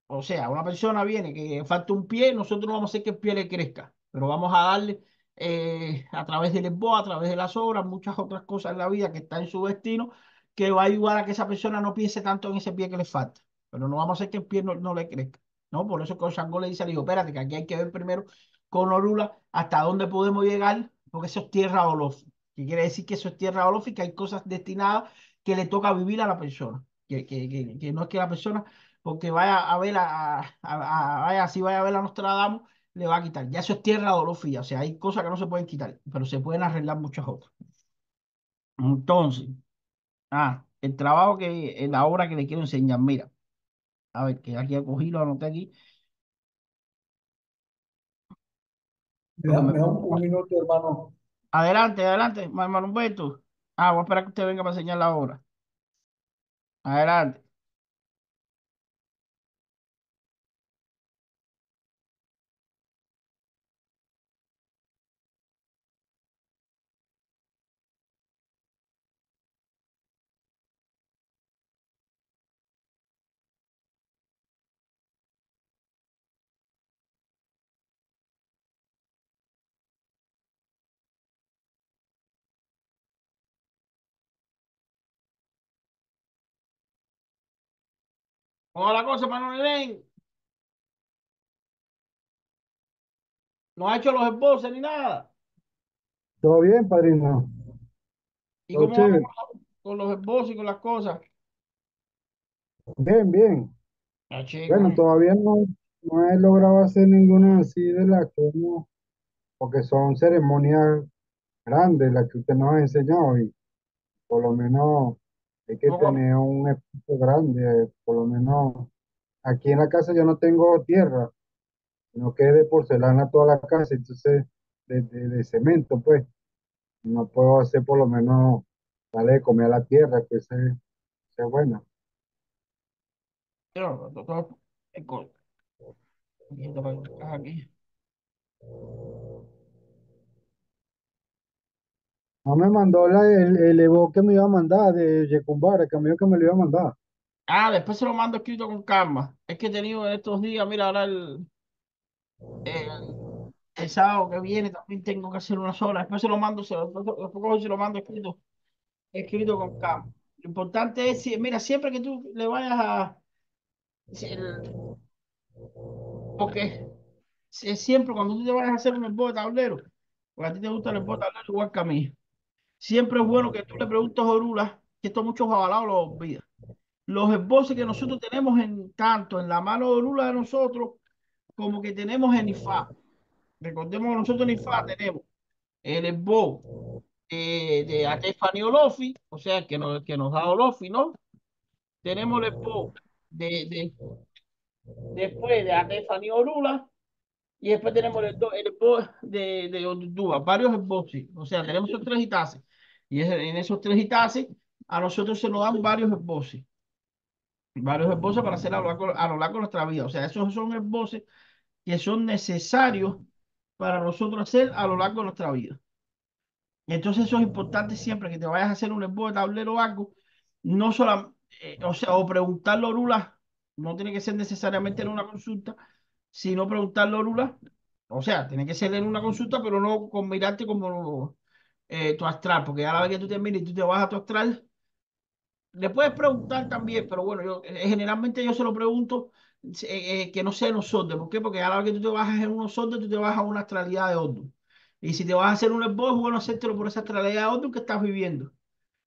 Speaker 1: O sea, una persona viene que falta un pie, nosotros no vamos a hacer que el pie le crezca, pero vamos a darle eh, a través del ESBO, a través de las obras, muchas otras cosas en la vida que está en su destino, que va a ayudar a que esa persona no piense tanto en ese pie que le falta. Pero no vamos a hacer que el pie no, le crezca. ¿no? Por eso que Oshango le dice al hijo, espérate, que aquí hay que ver primero con Orula hasta dónde podemos llegar, porque eso es tierra olofi. ¿Qué quiere decir que eso es tierra? Que hay cosas destinadas que le toca vivir a la persona. Que, que, que, no es que la persona, porque vaya a ver a, vaya, si vaya a ver a Nostradamus, le va a quitar. Ya eso es tierra olofía. O sea, hay cosas que no se pueden quitar, pero se pueden arreglar muchas otras. Entonces, ah, el trabajo que, en la obra que le quiero enseñar, mira. A ver, que aquí cogí, lo anoté aquí.
Speaker 2: Un, minuto, hermano.
Speaker 1: Adelante, adelante, hermano Humberto. Ah, voy a esperar que usted venga para enseñar la obra. Adelante. ¿Cómo la cosa, Manuel No ha hecho los esbozos ni nada.
Speaker 3: Todo bien, padrino.
Speaker 1: ¿Y cómo va con, los esbozos y con las cosas?
Speaker 3: Bien, bien. Ah, bueno, todavía no, no he logrado hacer ninguna así de la que no, porque son ceremonias grandes las que usted nos ha enseñado y por lo menos hay que tener un espacio grande, por lo menos aquí en la casa yo no tengo tierra, sino que es de porcelana toda la casa, entonces de, de, cemento, pues. No puedo hacer por lo menos darle de comer a la tierra, que sea, sea buena. No me mandó el, el Evo que me iba a mandar de Yecumbara, que me que me lo iba a mandar.
Speaker 1: Ah, después se lo mando escrito con calma. Es que he tenido estos días, mira, ahora el, el, sábado que viene también tengo que hacer una sola. Después se lo mando, se lo, después se lo mando escrito, escrito con calma. Lo importante es, mira, siempre que tú le vayas a... porque siempre cuando tú te vayas a hacer un embudo de tablero, porque a ti te gusta el embudo de tablero igual que a mí, siempre es bueno que tú le preguntes a Orula, que esto muchos avalados lo olvidan. Los esbozos que nosotros tenemos en tanto en la mano de Orula de nosotros, como que tenemos en IFA. Recordemos que nosotros en IFA tenemos el esbozo eh, de Atefani Olofi, o sea, que nos, que nos da Olofi, ¿no? Tenemos el esbozo de, de, después de Atefani Orula, y después tenemos el, el de, de varios esbozos, o sea, tenemos esos tres itases. Y en esos tres itases, a nosotros se nos dan varios esbozos. Varios esbozos para hacer a lo, largo, a lo largo de nuestra vida. O sea, esos son esbozos que son necesarios para nosotros hacer a lo largo de nuestra vida. Entonces eso es importante siempre que te vayas a hacer un esbozo de tablero o algo, no solo, eh, o sea, o preguntarlo Lula, no tiene que ser necesariamente en una consulta, sino preguntarlo Lula, o sea, tiene que ser en una consulta, pero no con mirarte como eh, tu astral, porque a la vez que tú te y tú te vas a tu astral, le puedes preguntar también, pero bueno, yo eh, generalmente yo se lo pregunto eh, que no sea en nosotros. ¿Por qué? Porque a la hora que tú te bajas en unos sordos, tú te bajas a una astralidad de otro. Y si te vas a hacer un esbozo, es bueno hacértelo por esa astralidad de otro que estás viviendo.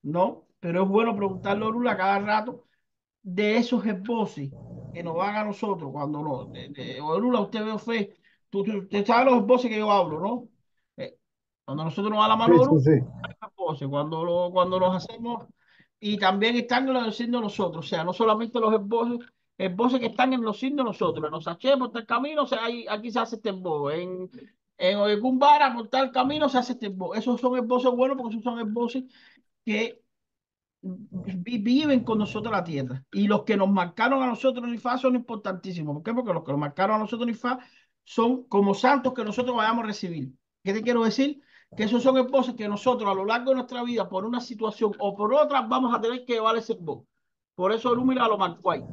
Speaker 1: ¿No? Pero es bueno preguntarle a Orula cada rato de esos esbozos que nos van a nosotros cuando no. De, Orula, usted ve fe. Tú, usted sabe los esbozos que yo hablo, ¿no? Cuando nosotros nos va la mano,
Speaker 3: sí,
Speaker 1: sí, cuando, lo, cuando los hacemos y también están en los signos nosotros, o sea, no solamente los esbozos, esbozos que están en los signos nosotros, en los hachemos, por el camino, o sea, aquí se hace este esbozo, en, en Oyecumbara, por tal camino, se hace este esbozo. Esos son esbozos buenos porque esos son esbozos que viven con nosotros la tierra. Y los que nos marcaron a nosotros en IFA son importantísimos. ¿Por qué? Porque los que nos marcaron a nosotros en IFA son como santos que nosotros vayamos a recibir. ¿Qué te quiero decir? Que esos son esposos que nosotros a lo largo de nuestra vida, por una situación o por otra, vamos a tener que llevar ese esposo. Por eso el mira lo marcó ahí.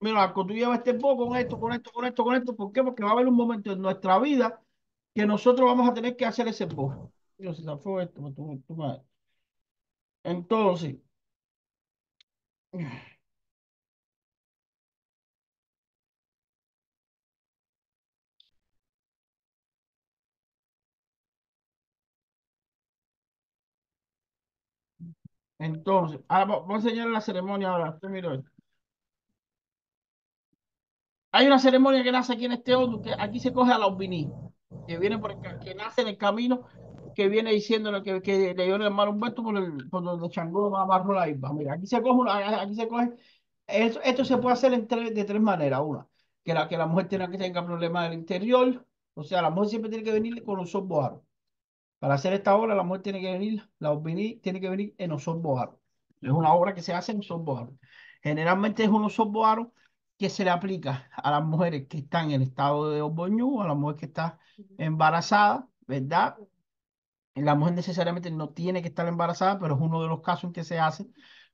Speaker 1: Mira, tú llevas este esposo con esto, con esto, con esto, con esto. ¿Por qué? Porque va a haber un momento en nuestra vida que nosotros vamos a tener que hacer ese esposo. Dios, se fue esto, Entonces, Entonces, ahora voy a enseñar la ceremonia ahora. Hay una ceremonia que nace aquí en este hondo, que aquí se coge a los viní, que viene por que nace en el camino, que viene diciendo que, que le dio el hermano Humberto por, el, por donde Changó amarró la isla. Mira, aquí se coge, aquí se coge, esto, esto se puede hacer de tres maneras. Una, que la, que la mujer tenga que tenga problemas del interior, o sea, la mujer siempre tiene que venir con los ojos para hacer esta obra, la mujer tiene que venir, la tiene que venir en osorbo Es una obra que se hace en osorbo Generalmente es un osorbo que se le aplica a las mujeres que están en estado de oboñú, a la mujer que está embarazada, ¿verdad? La mujer necesariamente no tiene que estar embarazada, pero es uno de los casos en que se hace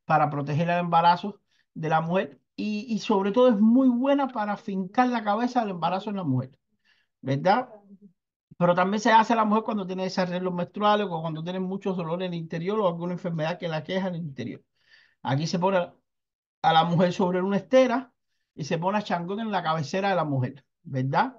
Speaker 1: para proteger el embarazo de la mujer y, y sobre todo es muy buena para fincar la cabeza del embarazo en la mujer, ¿verdad? Pero también se hace a la mujer cuando tiene desarreglos menstruales o cuando tiene muchos dolores en el interior o alguna enfermedad que la queja en el interior. Aquí se pone a la mujer sobre una estera y se pone a changón en la cabecera de la mujer, ¿verdad?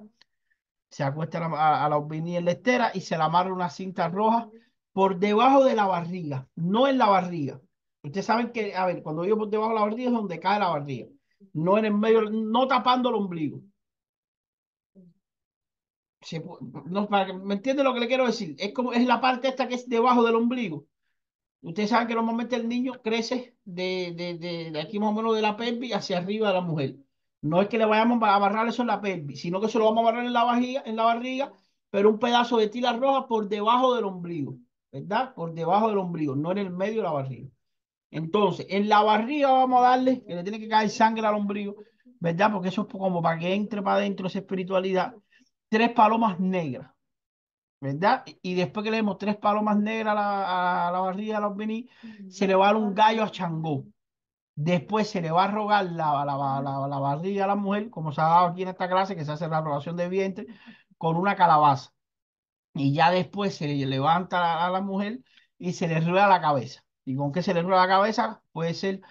Speaker 1: Se acuesta a la, a, en la estera y se la amarra una cinta roja por debajo de la barriga, no en la barriga. Ustedes saben que, a ver, cuando yo por debajo de la barriga es donde cae la barriga, no en el medio, no tapando el ombligo no, para ¿Me entiende lo que le quiero decir? Es como es la parte esta que es debajo del ombligo. Ustedes saben que normalmente el niño crece de, de, de, aquí más o menos de la pelvis hacia arriba de la mujer. No es que le vayamos a amarrar eso en la pelvis, sino que se lo vamos a amarrar en la, barriga, en la barriga, pero un pedazo de tila roja por debajo del ombligo, ¿verdad? Por debajo del ombligo, no en el medio de la barriga. Entonces, en la barriga vamos a darle, que le tiene que caer sangre al ombligo, ¿verdad? Porque eso es como para que entre para adentro esa espiritualidad tres palomas negras, ¿verdad? Y después que le demos tres palomas negras a la, a la barriga de los Bení, se le va a dar un gallo a Changó. Después se le va a rogar la, la, la, la, barriga a la mujer, como se ha dado aquí en esta clase, que se hace la rogación de vientre, con una calabaza. Y ya después se le levanta a la mujer y se le rueda la cabeza. ¿Y con qué se le rueda la cabeza? Puede ser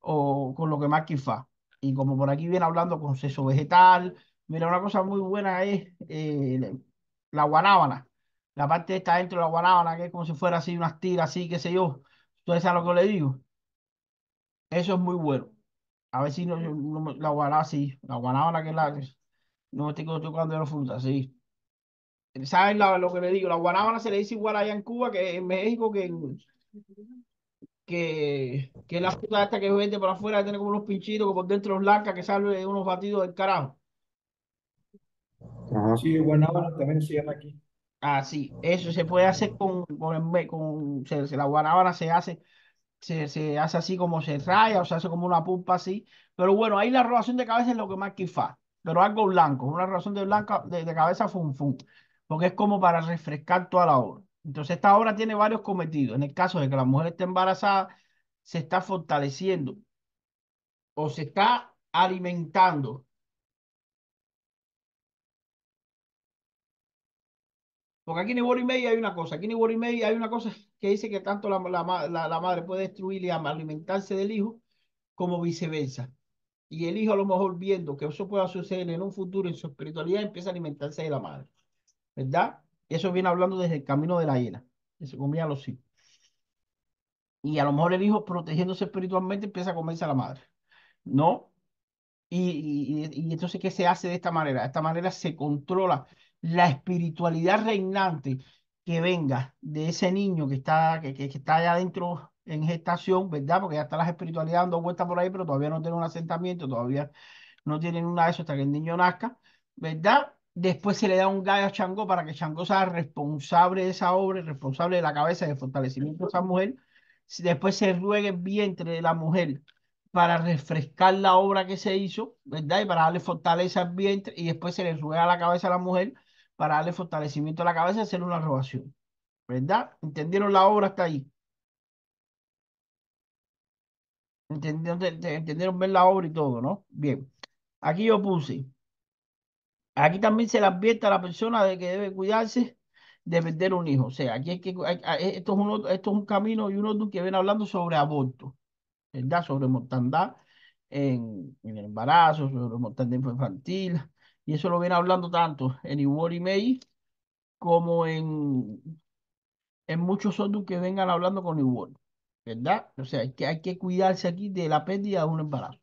Speaker 1: o con lo que más fa. Y como por aquí viene hablando con seso vegetal, Mira, una cosa muy buena es eh, la guanábana. La parte esta dentro de la guanábana, que es como si fuera así, unas tiras así, qué sé yo. ¿Ustedes saben lo que le digo? Eso es muy bueno. A ver si no, la guanábana, sí. La guanábana que es la... No me estoy tocando de la fruta, sí. ¿Saben lo que le digo? La guanábana se le dice igual allá en Cuba que en México que en, que, que la fruta esta que vende por afuera tiene como unos pinchitos que por dentro es blanca que sale unos batidos del carajo.
Speaker 2: Sí, guanábana también se llama aquí.
Speaker 1: Ah, sí, eso se puede hacer con, con, con se, la guanábana se hace, se, se, hace así como se raya, o se hace como una pulpa así. Pero bueno, ahí la robación de cabeza es lo que más quifa, pero algo blanco, una robación de, blanca, de, de cabeza fum, fum, porque es como para refrescar toda la obra. Entonces, esta obra tiene varios cometidos. En el caso de que la mujer esté embarazada, se está fortaleciendo o se está alimentando Porque aquí en y media hay una cosa, aquí en y media hay una cosa que dice que tanto la, la, la, madre puede destruir y alimentarse del hijo como viceversa. Y el hijo a lo mejor viendo que eso pueda suceder en un futuro en su espiritualidad empieza a alimentarse de la madre. ¿Verdad? Eso viene hablando desde el camino de la hiena, que se comía a los hijos. Y a lo mejor el hijo protegiéndose espiritualmente empieza a comerse a la madre. ¿No? Y, y, entonces, ¿qué se hace de esta manera? De esta manera se controla la espiritualidad reinante que venga de ese niño que está, que, que, está allá adentro en gestación, ¿verdad? Porque ya está las espiritualidades dando vueltas por ahí, pero todavía no tiene un asentamiento, todavía no tienen una de eso hasta que el niño nazca, ¿verdad? Después se le da un gallo a Changó para que Changó sea responsable de esa obra, responsable de la cabeza de fortalecimiento de esa mujer. Después se ruegue el vientre de la mujer para refrescar la obra que se hizo, ¿verdad? Y para darle fortaleza al vientre. Y después se le ruega la cabeza a la mujer para darle fortalecimiento a la cabeza y hacerle una robación. ¿Verdad? ¿Entendieron la obra hasta ahí? ¿Entendieron, ver la obra y todo, ¿no? Bien. Aquí yo puse. Aquí también se le advierte a la persona de que debe cuidarse de perder un hijo. O sea, aquí hay que, esto, es uno, esto es un camino y uno que viene hablando sobre aborto, ¿verdad? Sobre mortandad en, en el embarazo, sobre mortandad infantil. Y eso lo viene hablando tanto en Iwori May como en, en muchos otros que vengan hablando con Iwori, ¿verdad? O sea, hay que, hay que cuidarse aquí de la pérdida de un embarazo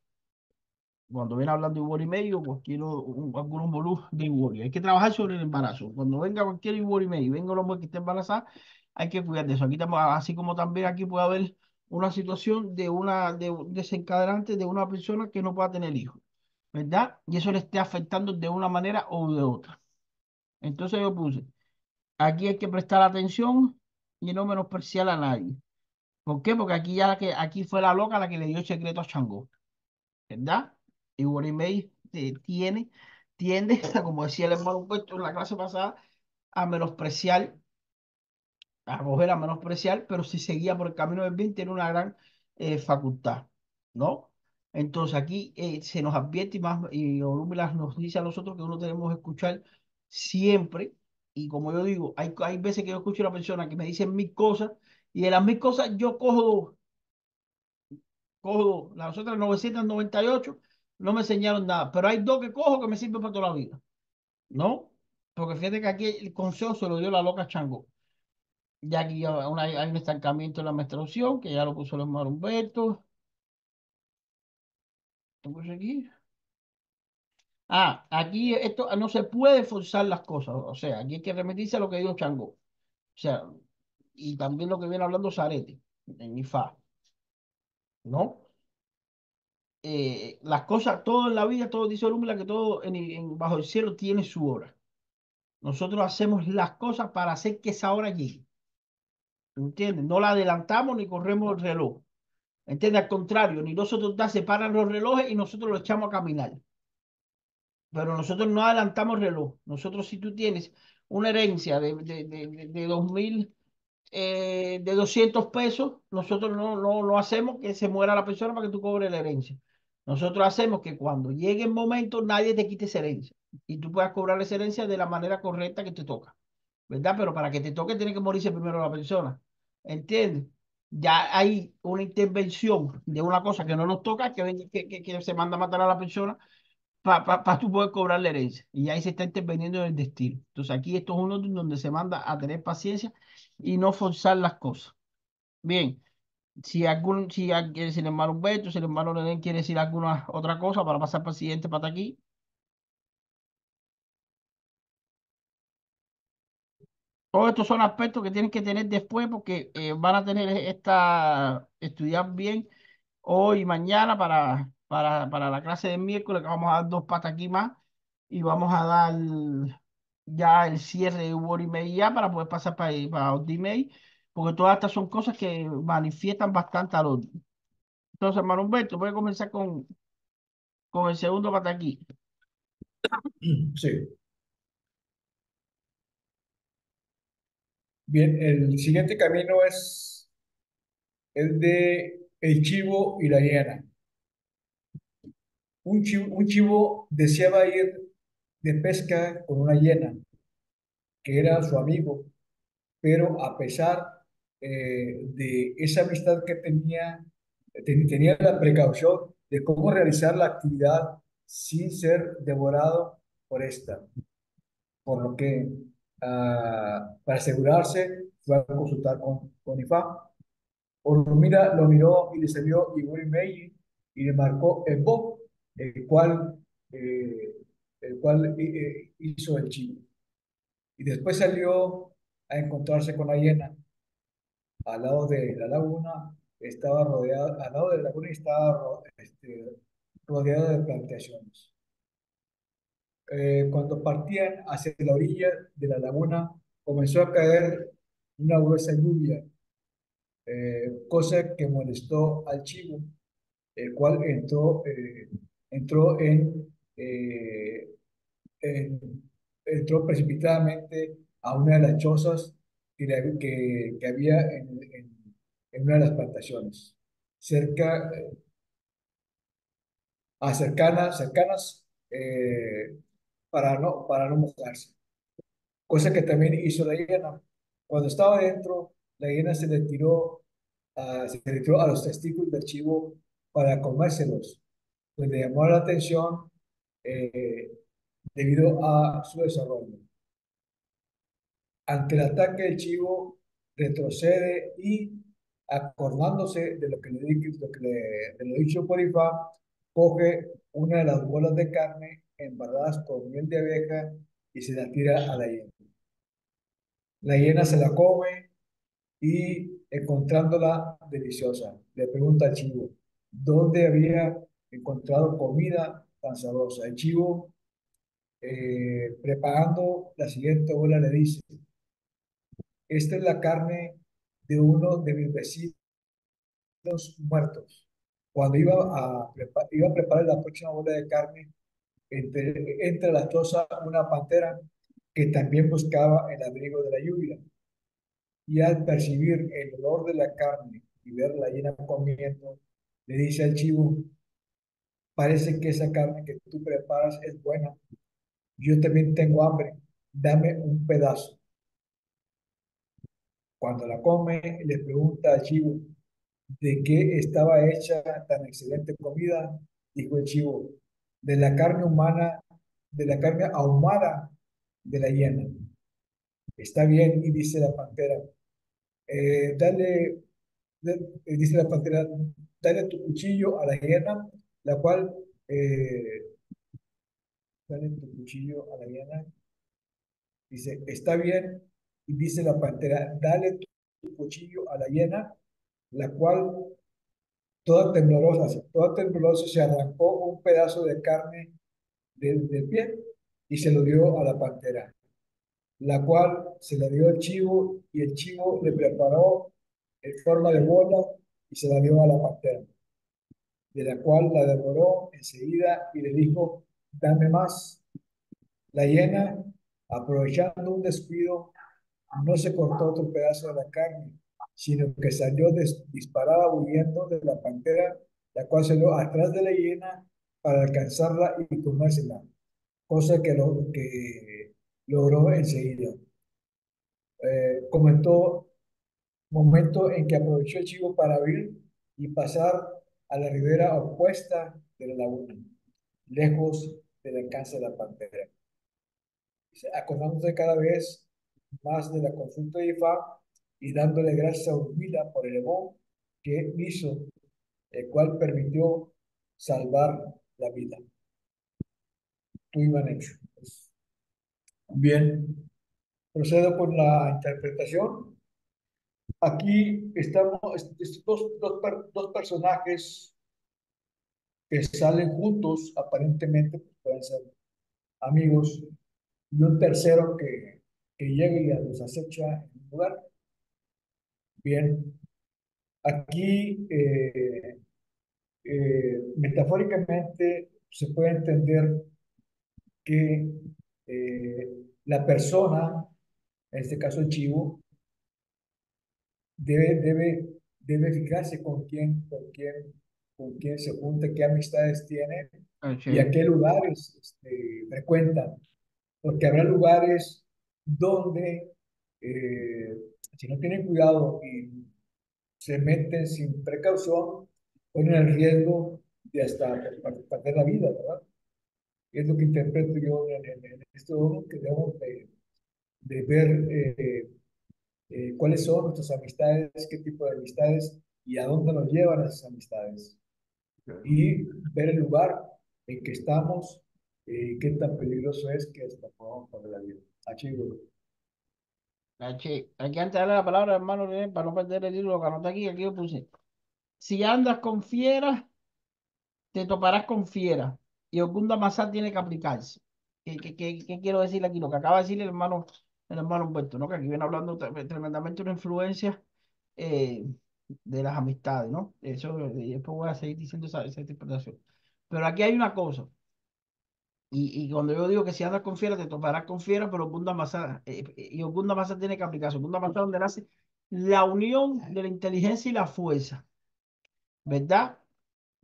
Speaker 1: cuando viene hablando Iwori medio, cualquier un, algún bolú de Iwori. Hay que trabajar sobre el embarazo. Cuando venga cualquier Iwori medio, venga una mujer que esté embarazada, hay que cuidar de eso. Aquí estamos, así como también aquí puede haber una situación de una de, desencadenante de una persona que no pueda tener hijos, ¿verdad? Y eso le esté afectando de una manera o de otra. Entonces yo puse, aquí hay que prestar atención y no menospreciar a nadie. ¿Por qué? Porque aquí ya la que aquí fue la loca la que le dio el secreto a Changó, ¿verdad? y Warren eh, tiene, tiende, como decía el hermano puesto en la clase pasada, a menospreciar, a coger a menospreciar, pero si seguía por el camino del bien, tiene una gran eh, facultad, ¿no? Entonces aquí eh, se nos advierte y más, y nos dice a nosotros que uno tenemos que escuchar siempre, y como yo digo, hay, hay veces que yo escucho a una persona que me dice mil cosas, y de las mil cosas yo cojo cojo las otras 998 no me enseñaron nada, pero hay dos que cojo que me sirven para toda la vida. ¿No? Porque fíjate que aquí el consejo se lo dio la loca Chango. Ya aquí hay, un estancamiento en la menstruación, que ya lo puso el hermano Humberto. Aquí? Ah, aquí esto no se puede forzar las cosas. O sea, aquí hay que remitirse a lo que dijo Chango. O sea, y también lo que viene hablando Zarete en IFA. ¿No? Eh, las cosas, todo en la vida, todo dice Orúmula que todo en, bajo el cielo tiene su hora. Nosotros hacemos las cosas para hacer que esa hora llegue. ¿Entiendes? No la adelantamos ni corremos el reloj. ¿Entiendes? Al contrario, ni nosotros da, separan los relojes y nosotros lo echamos a caminar. Pero nosotros no adelantamos el reloj. Nosotros, si tú tienes una herencia de, de, de, de 2000 eh, de 200 pesos, nosotros no, no, no hacemos que se muera la persona para que tú cobres la herencia. Nosotros hacemos que cuando llegue el momento nadie te quite esa herencia y tú puedas cobrar esa herencia de la manera correcta que te toca, ¿verdad? Pero para que te toque tiene que morirse primero la persona, ¿entiendes? Ya hay una intervención de una cosa que no nos toca, que, que, que, se manda a matar a la persona para pa, tú poder cobrar la herencia. Y ahí se está interviniendo en el destino. Entonces aquí esto es uno donde se manda a tener paciencia y no forzar las cosas. Bien, si algún, si, quiere el hermano Humberto, si el hermano René quiere decir alguna otra cosa para pasar para el siguiente pata aquí. Todos estos son aspectos que tienen que tener después porque eh, van a tener esta, estudiar bien hoy y mañana para, para, para la clase de miércoles, que vamos a dar dos patas aquí más y vamos a dar ya el cierre de Word ya para poder pasar para, para Odimei porque todas estas son cosas que manifiestan bastante al otro. Entonces, hermano Humberto, voy a comenzar con, con el segundo pata aquí.
Speaker 2: Sí. Bien, el siguiente camino es el de el chivo y la hiena. Un chivo, un chivo deseaba ir de pesca con una hiena, que era su amigo, pero a pesar eh, de esa amistad que tenía, tenía la precaución de cómo realizar la actividad sin ser devorado por esta. Por lo que, ah, para asegurarse, fue a consultar con, con Ifá. Ormira lo miró y le salió Igor Meiji y le marcó el Bob, el cual, eh, el cual eh, eh, hizo el chivo. Y después salió a encontrarse con la hiena al lado de la laguna, estaba rodeado, al lado de la laguna estaba este, rodeado de plantaciones. Cuando partían hacia la orilla de la laguna, comenzó a caer una gruesa lluvia eh, cosa que molestó al chivo, el cual entró, eh, entró en, eh, entró precipitadamente a una de las chozas que, que, había en, en, una de las plantaciones, cerca, a cercanas, cercanas para, no, para no mojarse. Cosa que también hizo la hiena. Cuando estaba dentro, la hiena se le tiró, se le tiró a los testículos del chivo para comérselos, pues le llamó la atención eh, debido a su desarrollo. Ante el ataque del chivo, retrocede y, acordándose de lo que le, lo que le, de lo dicho coge una de las bolas de carne embarradas con miel de abeja y se la tira a la hiena. La hiena se la come y encontrándola deliciosa, le pregunta al chivo, ¿dónde había encontrado comida tan sabrosa? El chivo, eh, preparando la siguiente bola, le dice, esta es la carne de uno de mis vecinos muertos. Cuando iba a, iba a preparar la próxima bola de carne, entre, entre la choza una pantera que también buscaba el abrigo de la lluvia y al percibir el olor de la carne y ver la llena comiendo, le dice al chivo, parece que esa carne que tú preparas es buena. Yo también tengo hambre, dame un pedazo. Cuando la come, le pregunta al chivo, ¿de qué estaba hecha tan excelente comida? Dijo el chivo, de la carne humana, de la carne ahumada de la hiena. Está bien, y dice la pantera, eh, dale, eh, dice la pantera, dale tu cuchillo a la hiena, la cual, eh, dale tu cuchillo a la hiena, dice, está bien, y dice la pantera, dale tu cuchillo a la hiena, la cual, toda temblorosa, toda temblorosa, se arrancó un pedazo de carne del, pie y se lo dio a la pantera la cual se la dio al chivo y el chivo le preparó en forma de bola y se la dio a la pantera, de la cual la devoró enseguida y le dijo, dame más. La hiena, aprovechando un descuido, no se cortó otro pedazo de la carne, sino que salió disparada huyendo de la pantera, la cual salió atrás de la hiena para alcanzarla y comérsela, cosa que, lo, que logró enseguida. Eh, comentó momento en que aprovechó el chivo para huir y pasar a la ribera opuesta de la laguna, lejos del alcance de la pantera. Acordándose cada vez más de la consulta de Ifá y dándole gracias a Urmila por el emón que hizo, el cual permitió salvar la vida. Tú iban hecho. Bien, procedo con la interpretación. Aquí estamos, dos, dos, personajes que salen juntos, aparentemente pues, pueden ser amigos, y un tercero que, que llega y los acecha en un lugar. Bien, aquí eh, eh, metafóricamente se puede entender que eh, la persona, en este caso el chivo, debe, debe, debe fijarse con quién, con quién, con quién se junta, qué amistades tiene y a qué lugares este, frecuentan. Porque habrá lugares donde, eh, si no tienen cuidado y se meten sin precaución, ponen el riesgo de hasta perder la vida, ¿verdad? Es lo que interpreto yo en, esto, que debemos de, de ver eh, eh, cuáles son nuestras amistades, qué tipo de amistades y a dónde nos llevan esas amistades. Y ver el lugar en que estamos y qué tan peligroso es que hasta podamos perder la vida.
Speaker 1: Aquí, aquí antes de darle la palabra, hermano, para no perder el libro, lo que anota aquí, aquí yo puse. Si andas con fiera, te toparás con fiera. Y Ogunda Masá tiene que aplicarse. ¿Qué, qué, qué, quiero decir aquí? Lo que acaba de decir el hermano, el hermano Humberto, ¿no? Que aquí viene hablando tremendamente una influencia eh, de las amistades, ¿no? Eso, y después voy a seguir diciendo esa, esa interpretación. Pero aquí hay una cosa. Y, y, cuando yo digo que si andas con fiera, te toparás con fiera, pero Ogunda Masá, eh, eh, y Ogunda Masá tiene que aplicarse. Ogunda Masá donde nace la unión de la inteligencia y la fuerza. ¿Verdad?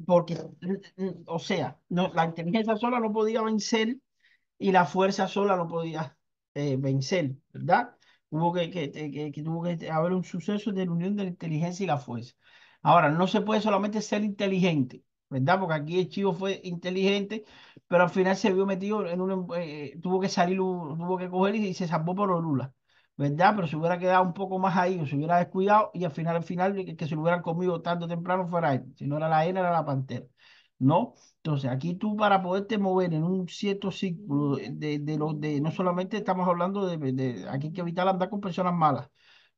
Speaker 1: Porque, o sea, no, la inteligencia sola no podía vencer y la fuerza sola no podía eh, vencer, ¿verdad? Hubo que, que, que, tuvo que haber un suceso de la unión de la inteligencia y la fuerza. Ahora, no se puede solamente ser inteligente, ¿verdad? Porque aquí el chivo fue inteligente, pero al final se vio metido en un, eh, tuvo que salir, tuvo que coger y, se salvó por Orula. ¿verdad? Pero se hubiera quedado un poco más ahí, o se hubiera descuidado y al final, al final, que, que se lo hubieran comido tanto temprano fuera él. Si no era la hiena, era la pantera. ¿No? Entonces, aquí tú para poderte mover en un cierto círculo de, de, los de no solamente estamos hablando de, de, aquí hay que evitar andar con personas malas,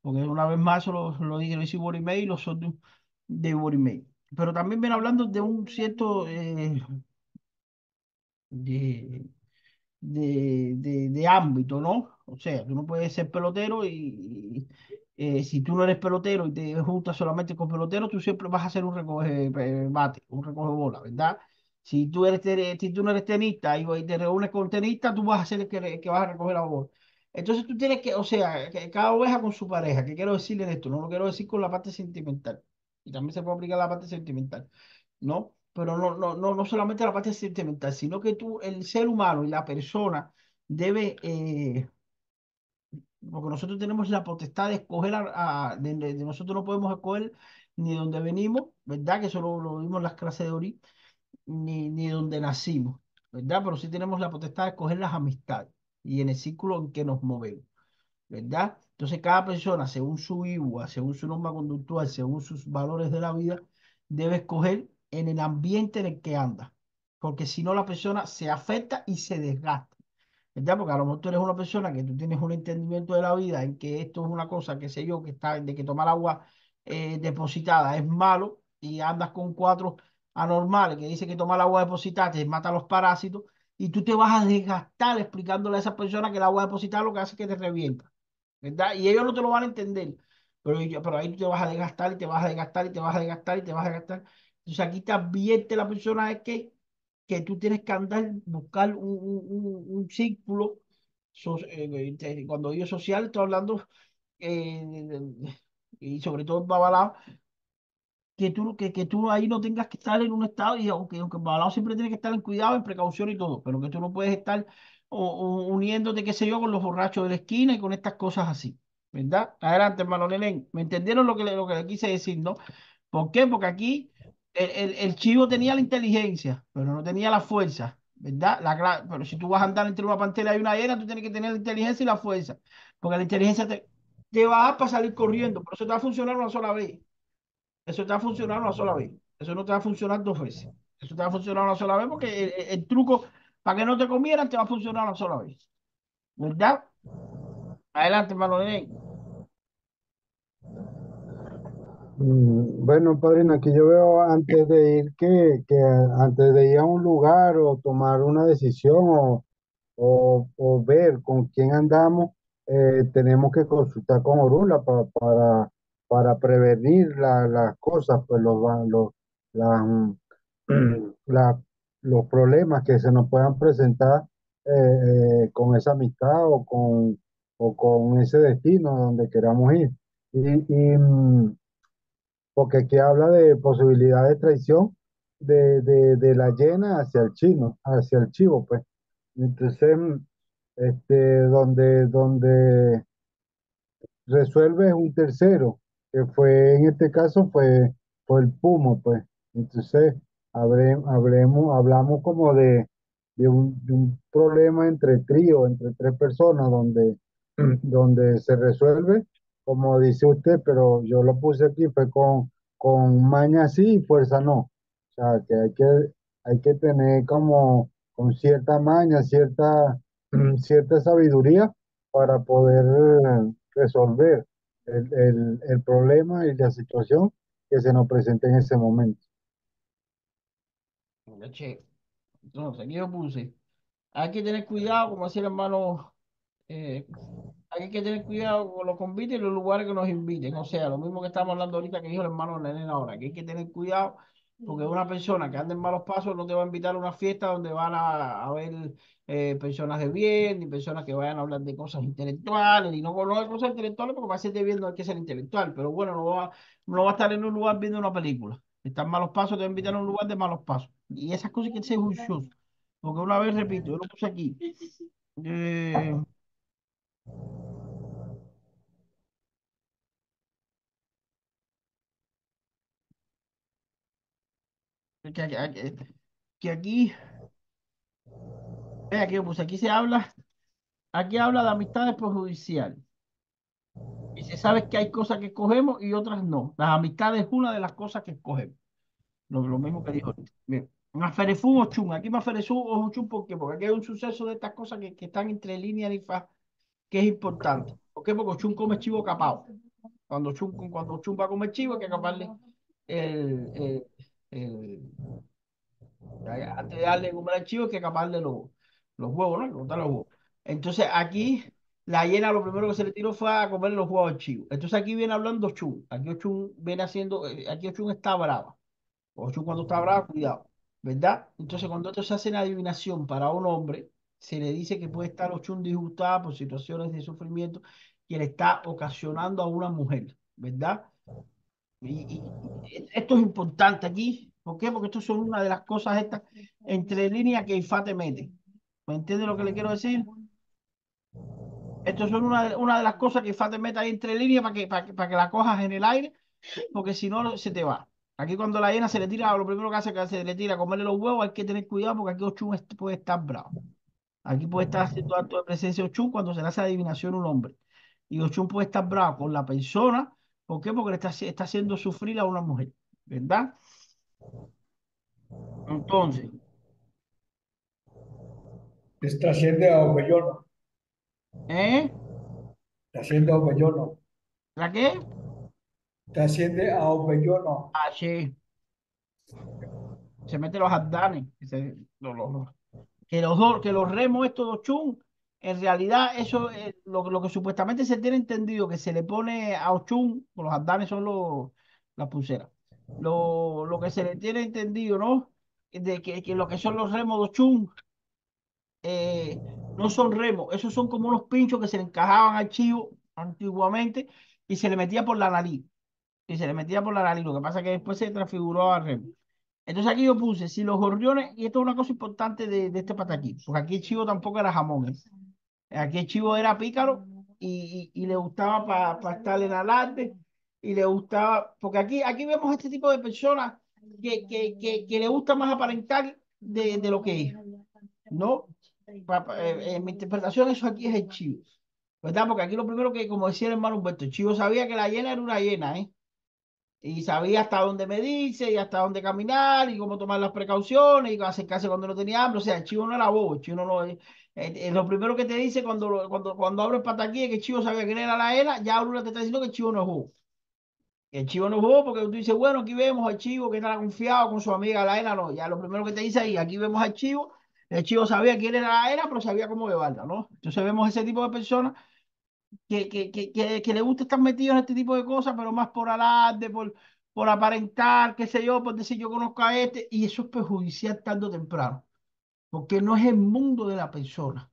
Speaker 1: porque una vez más eso lo, lo dije, lo hice y los son de, de Pero también viene hablando de un cierto eh, de, de, de, ámbito, ¿no? O sea, tú no puedes ser pelotero y, eh, si tú no eres pelotero y te juntas solamente con peloteros, tú siempre vas a ser un recoge eh, bate, un recoge bola, ¿verdad? Si tú, eres, si tú no eres tenista y te reúnes con tenista, tú vas a ser el que, vas a recoger la bola. Entonces tú tienes que, o sea, que cada oveja con su pareja. ¿Qué quiero decirle de esto? No lo quiero decir con la parte sentimental. Y también se puede aplicar la parte sentimental, ¿no? pero no, no, no, no solamente la parte sentimental, sino que tú, el ser humano y la persona debe, eh, porque nosotros tenemos la potestad de escoger, a, de, nosotros no podemos escoger ni donde venimos, ¿verdad? Que eso lo, vimos en las clases de Ori, ni, ni donde nacimos, ¿verdad? Pero sí tenemos la potestad de escoger las amistades y en el círculo en que nos movemos, ¿verdad? Entonces cada persona, según su IUA, según su norma conductual, según sus valores de la vida, debe escoger en el ambiente en el que anda, porque si no la persona se afecta y se desgasta. ¿Verdad? Porque a lo mejor tú eres una persona que tú tienes un entendimiento de la vida en que esto es una cosa, que sé yo, que está de que tomar agua eh, depositada es malo y andas con cuatro anormales que dice que tomar agua depositada te mata los parásitos y tú te vas a desgastar explicándole a esa persona que el agua depositada lo que hace es que te revienta. Y ellos no te lo van a entender. Pero, pero ahí tú te vas a desgastar y te vas a desgastar y te vas a desgastar y te vas a desgastar. Entonces aquí te advierte la persona es que, que tú tienes que andar, buscar un, un, un círculo, eh, cuando digo social, estoy hablando, eh, y sobre todo en Babalao, que tú, que, que tú ahí no tengas que estar en un estado, y aunque, aunque Babalao siempre tiene que estar en cuidado, en precaución y todo, pero que tú no puedes estar uniéndote, qué sé yo, con los borrachos de la esquina y con estas cosas así. ¿Verdad? Adelante, hermano Nelén. ¿Me entendieron lo que, lo que le quise decir, no? ¿Por qué? Porque aquí el, el, chivo tenía la inteligencia, pero no tenía la fuerza, ¿verdad? La, pero si tú vas a andar entre una pantera y una hiena, tú tienes que tener la inteligencia y la fuerza, porque la inteligencia te, te va a para salir corriendo, pero eso te va a funcionar una sola vez. Eso te va a funcionar una sola vez. Eso no te va a funcionar dos veces. Eso te va a funcionar una sola vez porque el, truco para que no te comieran te va a funcionar una sola vez. ¿Verdad? Adelante, hermano.
Speaker 3: Mm, bueno, padrino, aquí yo veo antes de ir que, que antes de ir a un lugar o tomar una decisión o, o, ver con quién andamos, eh, tenemos que consultar con Orula para, para, para prevenir las cosas, pues los, los, los problemas que se nos puedan presentar eh, eh, con esa amistad o con, o con ese destino donde queramos ir. Y, mm, porque aquí habla de posibilidad de traición de, de, la llena hacia el chino, hacia el chivo, pues. Entonces, este, donde, donde resuelve un tercero, que fue, en este caso, fue, fue el Pumo, pues. Entonces, hablamos como de, de un, de un problema entre trío, entre tres personas, donde, donde se resuelve, como dice usted, pero yo lo puse aquí, fue con, con maña sí y fuerza no. O sea, que hay que, hay que tener como con cierta maña, cierta, cierta sabiduría para poder resolver el, el, el problema y la situación que se nos presenta en ese momento.
Speaker 1: Che, Entonces, aquí yo puse. Hay que tener cuidado, como decía el hermano, eh, hay que tener cuidado con los convites y los lugares que nos inviten. O sea, lo mismo que estamos hablando ahorita que dijo el hermano Nenén ahora, que hay que tener cuidado porque una persona que anda en malos pasos no te va a invitar a una fiesta donde van a, ver eh, personas de bien, ni personas que vayan a hablar de cosas intelectuales, ni no, no cosas intelectuales porque para hacerte viendo hay que ser intelectual, pero bueno, no va, no va a estar en un lugar viendo una película. Si está en malos pasos, te va a invitar a un lugar de malos pasos. Y esas cosas que ser juicioso. Porque una vez, repito, yo lo puse aquí. eh, que, que- que aquí, ve aquí, yo puse, aquí se habla, aquí habla de amistades perjudiciales. Y se sabe que hay cosas que escogemos y otras no. Las amistades es una de las cosas que escogemos. Lo, mismo que dijo. Bien. Maferefú o chun. Aquí Maferefú o chun, ¿por qué? Porque aquí hay un suceso de estas cosas que, que están entre línea y fa, que es importante. ¿Por qué? Porque chun come chivo capao. Cuando chun, cuando va a comer chivo, hay que caparle el, el- antes de darle comer al chivo, hay que caparle los, los huevos, ¿no? Los huevos. Entonces aquí la hiena lo primero que se le tiró fue a comer los huevos al chivo. Entonces aquí viene hablando Chun. Aquí Chun viene haciendo, eh, aquí Chun está brava. Ochun cuando está brava, cuidado, ¿verdad? Entonces cuando esto se hace en adivinación para un hombre, se le dice que puede estar Ochun disgustada por situaciones de sufrimiento que le está ocasionando a una mujer, ¿verdad? Y, y esto es importante aquí, ¿por qué? Porque esto son una de las cosas estas entre líneas que Ifá te mete. ¿Me entiendes lo que le quiero decir? Esto son una de, una de las cosas que Ifá te mete ahí entre líneas para que, para que, para que la cojas en el aire, porque si no se te va. Aquí cuando la hiena se le tira, lo primero que hace es que se le tira a comerle los huevos, hay que tener cuidado porque aquí Ochun puede estar bravo. Aquí puede estar haciendo acto de presencia Ochun cuando se le hace adivinación un hombre. Y Ochun puede estar bravo con la persona. ¿Por qué? Porque le está, haci- está haciendo sufrir a una mujer. ¿Verdad? Entonces,
Speaker 2: Es trasciende a Obellono,
Speaker 1: ¿eh?
Speaker 2: trasciende a Obellono,
Speaker 1: ¿La qué?
Speaker 2: trasciende a Obellono.
Speaker 1: Ah, sí. Se mete los abdanes. que se- los- los- los- que los dos, que los remos estos dos chun, en realidad eso es lo, lo que supuestamente se tiene entendido que se le pone a Ochun, pues los abdanes son los, las pulseras. Lo, lo que se le tiene entendido, ¿no? De que, que lo que son los remos de Ochun eh, no son remos, esos son como unos pinchos que se le encajaban al chivo antiguamente y se le metía por la nariz. Y se le metía por la nariz. Lo que pasa es que después se transfiguró a remo. Entonces aquí yo puse, si los gorriones, y esto es una cosa importante de, de este pataquí, porque aquí el chivo tampoco era jamón, ¿eh? Aquí el chivo era pícaro y, y- y le gustaba para estar en alarde y le gustaba, porque aquí, aquí vemos este tipo de personas que, que, que, que le gusta más aparentar de, de lo que es, ¿no? Pa- pa- eh, en mi interpretación eso aquí es el chivo, ¿verdad? Porque aquí lo primero que, como decía el hermano Humberto, el chivo sabía que la hiena era una hiena, ¿eh? Y sabía hasta dónde medirse y hasta dónde caminar y cómo tomar las precauciones y acercarse cuando no tenía hambre. O sea, el chivo no era bobo, el chivo no eh, eh, lo primero que te dice cuando, lo- cuando, cuando abre el pataquí es que el chivo sabía quién era la era, ya Aurora te está diciendo que el chivo no es bobo. El chivo no bobo porque tú dices, bueno, aquí vemos al chivo que está confiado con su amiga la era, no, ya lo primero que te dice ahí, aquí vemos al chivo, el chivo sabía quién era la era, pero sabía cómo llevarla, ¿no? Entonces vemos ese tipo de personas que, que, que, que, le gusta estar metido en este tipo de cosas, pero más por alarde, por, por aparentar, qué sé yo, por decir yo conozco a este, y eso es perjudicial tarde o temprano, porque no es el mundo de la persona,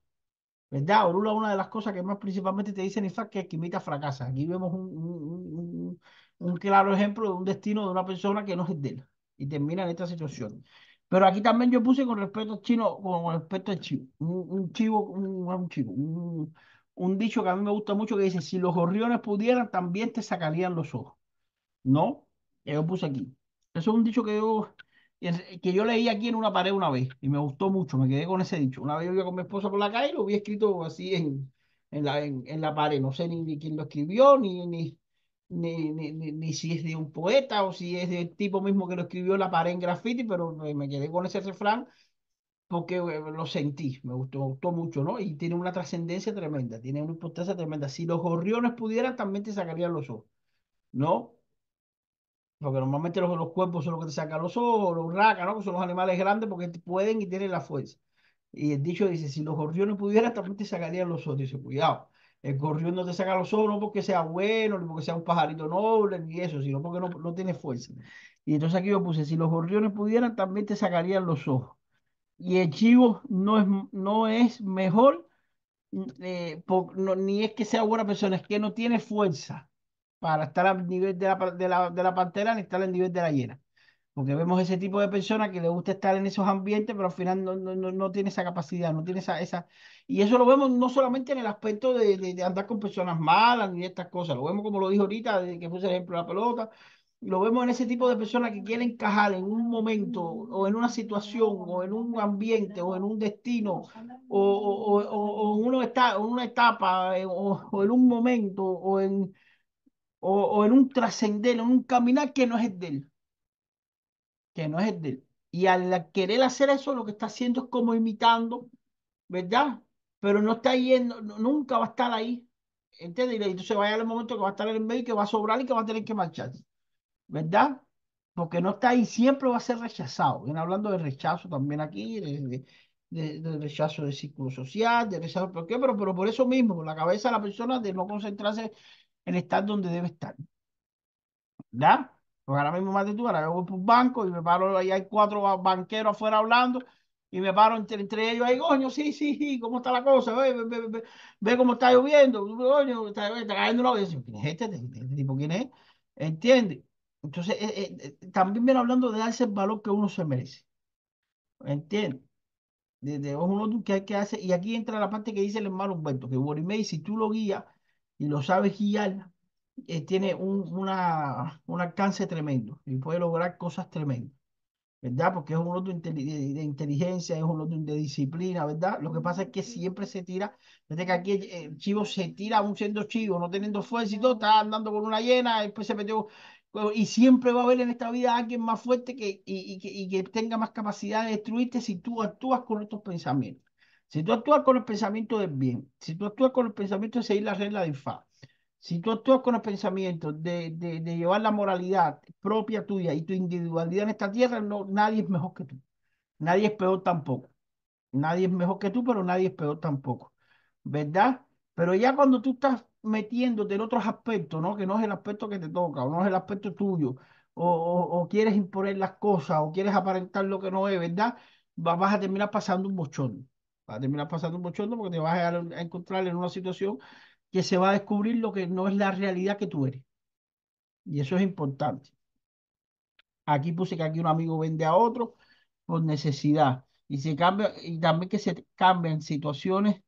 Speaker 1: ¿verdad? Orula, una de las cosas que más principalmente te dicen es que imita fracasa. Aquí vemos un, un, un, un claro ejemplo de un destino de una persona que no es el de él, y termina en esta situación. Pero aquí también yo puse con respecto al chino, con respecto al chivo, un, chivo, un chivo, un, un dicho que a mí me gusta mucho que dice, si los gorriones pudieran, también te sacarían los ojos. ¿No? Yo puse aquí. Eso es un dicho que yo que yo leí aquí en una pared una vez y me gustó mucho, me quedé con ese dicho. Una vez yo iba con mi esposa por la calle y lo vi escrito así en, en, la, en, la pared. No sé ni, quién lo escribió, ni, ni, ni, ni, ni, si es de un poeta o si es del tipo mismo que lo escribió en la pared en graffiti, pero me quedé con ese refrán porque eh, lo sentí, me gustó, gustó mucho, ¿no? Y tiene una trascendencia tremenda, tiene una importancia tremenda. Si los gorriones pudieran, también te sacarían los ojos, ¿no? Porque normalmente los, los cuerpos son los que te sacan los ojos, los racas, ¿no? Que son los animales grandes porque pueden y tienen la fuerza. Y el dicho dice, si los gorriones pudieran, también te sacarían los ojos. Dice, cuidado, el gorrión no te saca los ojos no porque sea bueno, ni porque sea un pajarito noble, ni eso, sino porque no tiene fuerza. Y entonces aquí yo puse, si los gorriones pudieran, también te sacarían los ojos. Y el chivo no es, no es mejor, eh, ni es que sea buena persona, es que no tiene fuerza para estar al nivel de la, de la, de la pantera ni estar al nivel de la hiena. Porque vemos ese tipo de personas que le gusta estar en esos ambientes, pero al final no, no, no tiene esa capacidad, no tiene esa, esa... Y eso lo vemos no solamente en el aspecto de, de, andar con personas malas ni de estas cosas, lo vemos como lo dijo ahorita, de que puse el ejemplo de la pelota, lo vemos en ese tipo de personas que quieren encajar en un momento o en una situación o en un ambiente o en un destino o, o, o, o en, una etapa eh, o, en un momento o en, o, en un trascender, en un caminar que no es de él. Que no es de él. Y al querer hacer eso, lo que está haciendo es como imitando, ¿verdad? Pero no está yendo, nunca va a estar ahí. ¿Entiendes? Y entonces va a el momento que va a estar en el medio, que va a sobrar y que va a tener que marchar. ¿Verdad? Porque no está ahí, siempre va a ser rechazado. Viene hablando de rechazo también aquí, de, de, rechazo de círculo social, de rechazo, ¿por qué? Pero, pero por eso mismo, por la cabeza de la persona de no concentrarse en estar donde debe estar. ¿Ya? Porque ahora mismo más de tú, ahora yo voy por un banco y me paro, ahí hay cuatro banqueros afuera hablando y me paro entre, entre ellos ahí, coño, sí, sí, sí, ¿cómo está la cosa? Ve, ve, ve, ve cómo está lloviendo, coño, está, cayendo una vez. ¿Quién es este? ¿Este, este tipo quién es? ¿Entiendes? Entonces, eh, eh, también viene hablando de darse el valor que uno se merece. ¿Entiendes? De, de uno que hay que hacer, y aquí entra la parte que dice el hermano Humberto, que Borimei, si tú lo guías, y lo sabes guiar, eh, tiene un, una, un alcance tremendo y puede lograr cosas tremendas, ¿verdad? Porque es un otro de inteligencia, es un otro de disciplina, ¿verdad? Lo que pasa es que siempre se tira, desde que aquí el chivo se tira aún siendo chivo, no teniendo fuerza y todo, está andando con una llena, después se metió y siempre va a haber en esta vida alguien más fuerte que, y, que, y, que, tenga más capacidad de destruirte si tú actúas con estos pensamientos. Si tú actúas con el pensamiento del bien, si tú actúas con el pensamiento de seguir la regla de Ifá, si tú actúas con el pensamiento de, de, de, llevar la moralidad propia tuya y tu individualidad en esta tierra, no, nadie es mejor que tú. Nadie es peor tampoco. Nadie es mejor que tú, pero nadie es peor tampoco. ¿Verdad? Pero ya cuando tú estás metiéndote en otros aspectos, ¿no? Que no es el aspecto que te toca, o no es el aspecto tuyo, o, o, quieres imponer las cosas, o quieres aparentar lo que no es, ¿verdad? Vas a terminar pasando un bochón. Va a terminar pasando un bochorno porque te vas a, encontrar en una situación que se va a descubrir lo que no es la realidad que tú eres. Y eso es importante. Aquí puse que aquí un amigo vende a otro por necesidad. Y se cambia, y también que se cambian situaciones,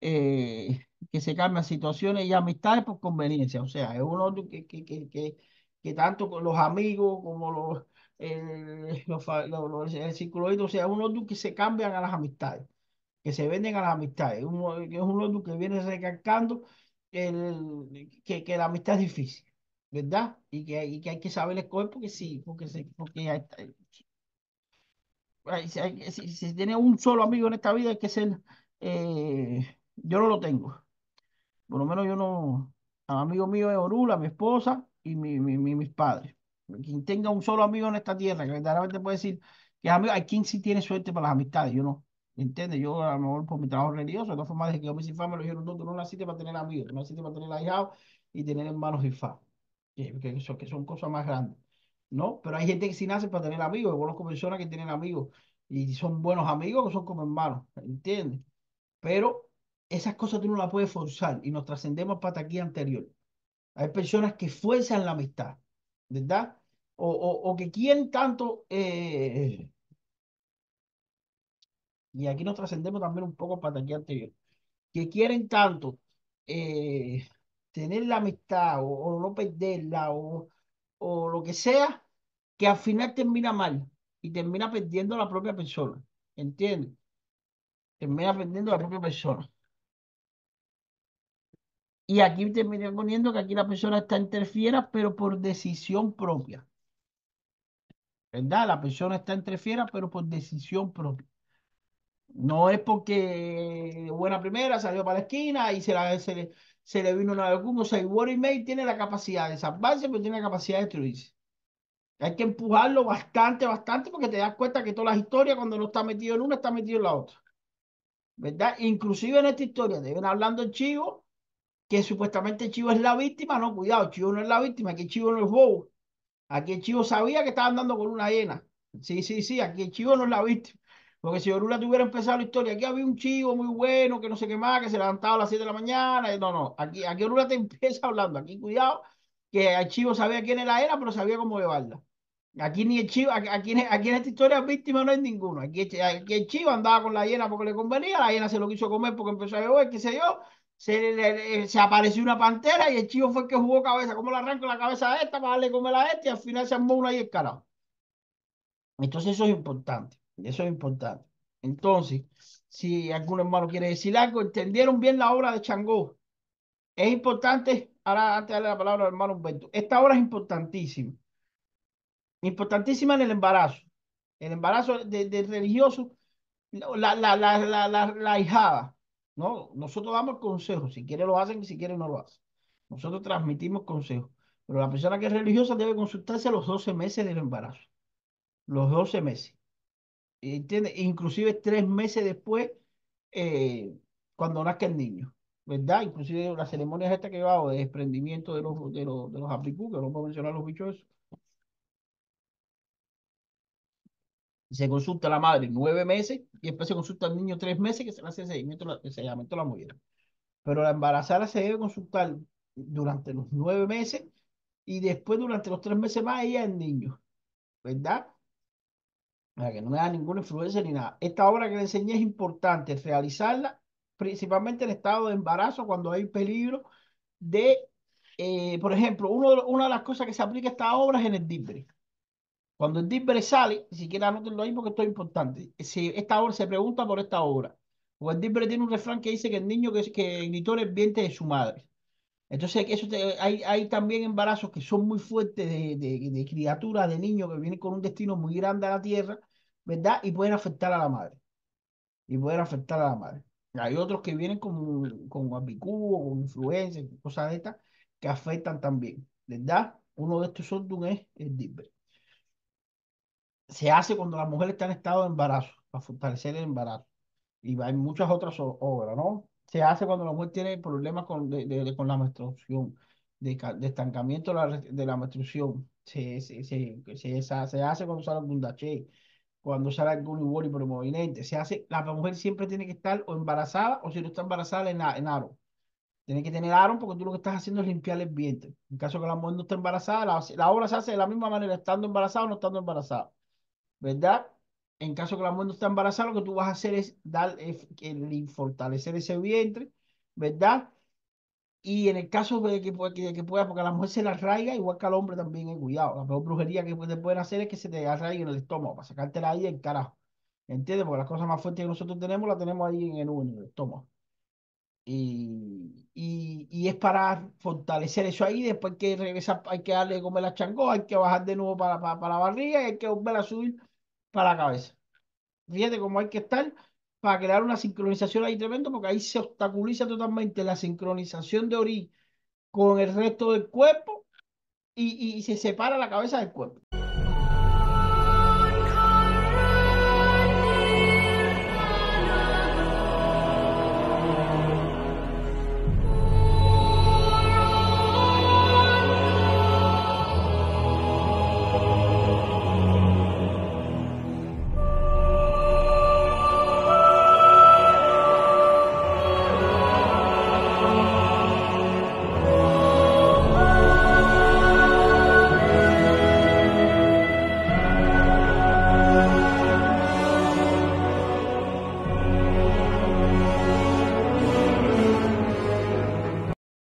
Speaker 1: eh, que se cambian situaciones y amistades por conveniencia. O sea, es uno que, que, que, que, que tanto con los amigos como los, eh, los, los, el círculo, o sea, uno que se cambian a las amistades que se venden a las amistades. es un otro que viene recalcando el, que, que, la amistad es difícil, ¿verdad? Y que, que hay que saber escoger porque sí, porque, se, porque si, tiene un solo amigo en esta vida, hay que ser. Eh, yo no lo tengo. Por lo menos yo no. Amigo mío es Orula, mi esposa y mi, mi, mis padres. Quien tenga un solo amigo en esta tierra, que verdaderamente puede decir que es amigo, hay quien sí tiene suerte para las amistades, yo no. ¿Entiendes? Yo a lo mejor por mi trabajo religioso, de todas formas, desde que yo me hice me lo dijeron, no, tú no naciste para tener amigos, tú naciste para tener ahijados y tener hermanos y fa, que, que, son, que son cosas más grandes, ¿no? Pero hay gente que sí nace para tener amigos, yo conozco personas que tienen amigos y son buenos amigos que son como hermanos, ¿entiendes? Pero esas cosas tú no las puedes forzar y nos trascendemos para aquí anterior. Hay personas que fuerzan la amistad, ¿verdad? O, o, que quieren tanto eh, y aquí nos trascendemos también un poco para aquí anterior, que quieren tanto eh, tener la amistad o, no perderla o, o, lo que sea, que al final termina mal. y termina perdiendo la propia persona. ¿Entiendes? Termina perdiendo la propia persona. Y aquí termina poniendo que aquí la persona está interfiera, pero por decisión propia. ¿Verdad? La persona está interfiera, pero por decisión propia. No es porque buena primera salió para la esquina y se, la, se, le, se le vino una vez. O sea, Warren May tiene la capacidad de salvarse, pero tiene la capacidad de destruirse. Hay que empujarlo bastante, bastante, porque te das cuenta que todas las historias, cuando no está metido en una, está metido en la otra. ¿Verdad? Inclusive en esta historia, deben hablando el chivo, que supuestamente Chivo es la víctima. No, cuidado, Chivo no es la víctima, aquí Chivo no es bobo. Aquí Chivo sabía que estaba andando con una hiena. Sí, sí, sí, aquí Chivo no es la víctima. Porque si Orula tuviera empezado la historia, aquí había un chivo muy bueno, que no sé qué más, que se levantaba a las 7 de la mañana. No, no, aquí, aquí Orula te empieza hablando. Aquí, cuidado, que el chivo sabía quién era era, pero sabía cómo llevarla. Aquí ni el chivo, aquí, aquí, en esta historia víctima no hay ninguno. Aquí, aquí, el chivo andaba con la hiena porque le convenía, la hiena se lo quiso comer porque empezó a llover, qué sé yo. Se, apareció una pantera y el chivo fue el que jugó cabeza. ¿Cómo le arranco la cabeza a esta para darle comer a esta? Y al final se armó una y el carajo. Entonces eso es importante. Eso es importante. Entonces, si algún hermano quiere decir algo, entendieron bien la obra de Changó. Es importante, ahora antes de darle la palabra al hermano Humberto, esta obra es importantísima. Importantísima en el embarazo. El embarazo de religioso, la, la, la, la, la, la hijada. No, nosotros damos consejos. Si quiere lo hacen y si quiere no lo hacen. Nosotros transmitimos consejos. Pero la persona que es religiosa debe consultarse los 12 meses del embarazo. Los 12 meses. ¿Entiendes? Inclusive tres meses después, eh, cuando nazca el niño. ¿Verdad? Inclusive las ceremonias esta que hago de desprendimiento de los, de los, de los aplicú, que no puedo mencionar los bichos se consulta a la madre nueve meses y después se consulta al niño tres meses que se le hace seguimiento, el seguimiento de la mujer. Pero la embarazada se debe consultar durante los nueve meses y después durante los tres meses más ella el niño, ¿verdad? Para que no me da ninguna influencia ni nada. Esta obra que le enseñé es importante realizarla principalmente en estado de embarazo cuando hay peligro de, eh, por ejemplo, una de las cosas que se aplica a esta obra es en el DIBRE. Cuando el DIBRE sale, si quieren anotenlo ahí porque esto es importante. Si esta obra se pregunta por esta obra. O el DIBRE tiene un refrán que dice que el niño que, que gritó el vientre de su madre. Entonces, eso hay, hay también embarazos que son muy fuertes de, de, criaturas, de niños que vienen con un destino muy grande a la tierra, ¿verdad? Y pueden afectar a la madre. Y pueden afectar a la madre. Hay otros que vienen con, con con influencia, cosas de estas, que afectan también, ¿verdad? Uno de estos son es el DIBRE se hace cuando la mujer está en estado de embarazo, para fortalecer el embarazo. Y hay muchas otras obras, ¿no? Se hace cuando la mujer tiene problemas con, de, con la menstruación, de, de estancamiento de la, de la menstruación. Se, se, se, se, hace cuando sale algún dache, cuando sale algún igual promovinente. Se hace, la mujer siempre tiene que estar o embarazada o si no está embarazada en, en aro. Tiene que tener aro porque tú lo que estás haciendo es limpiar el vientre. En caso que la mujer no esté embarazada, la, la obra se hace de la misma manera, estando embarazada o no estando embarazada. ¿Verdad? En caso que la mujer no esté embarazada, lo que tú vas a hacer es dar, fortalecer ese vientre, ¿verdad? Y en el caso de que, que, pueda, porque a la mujer se la arraiga, igual que al hombre también, hay cuidado. La peor brujería que te pueden hacer es que se te arraigue en el estómago, para sacártela ahí el carajo. ¿Entiendes? Porque las cosas más fuertes que nosotros tenemos, las tenemos ahí en el, en el estómago. Y, y, y, es para fortalecer eso ahí. Después que regresar, hay que darle de comer la changó, hay que bajar de nuevo para, para, para la barriga y hay que volver a subir para la cabeza. Fíjate cómo hay que estar para crear una sincronización ahí tremendo, porque ahí se obstaculiza totalmente la sincronización de Ori con el resto del cuerpo y, y se separa la cabeza del cuerpo.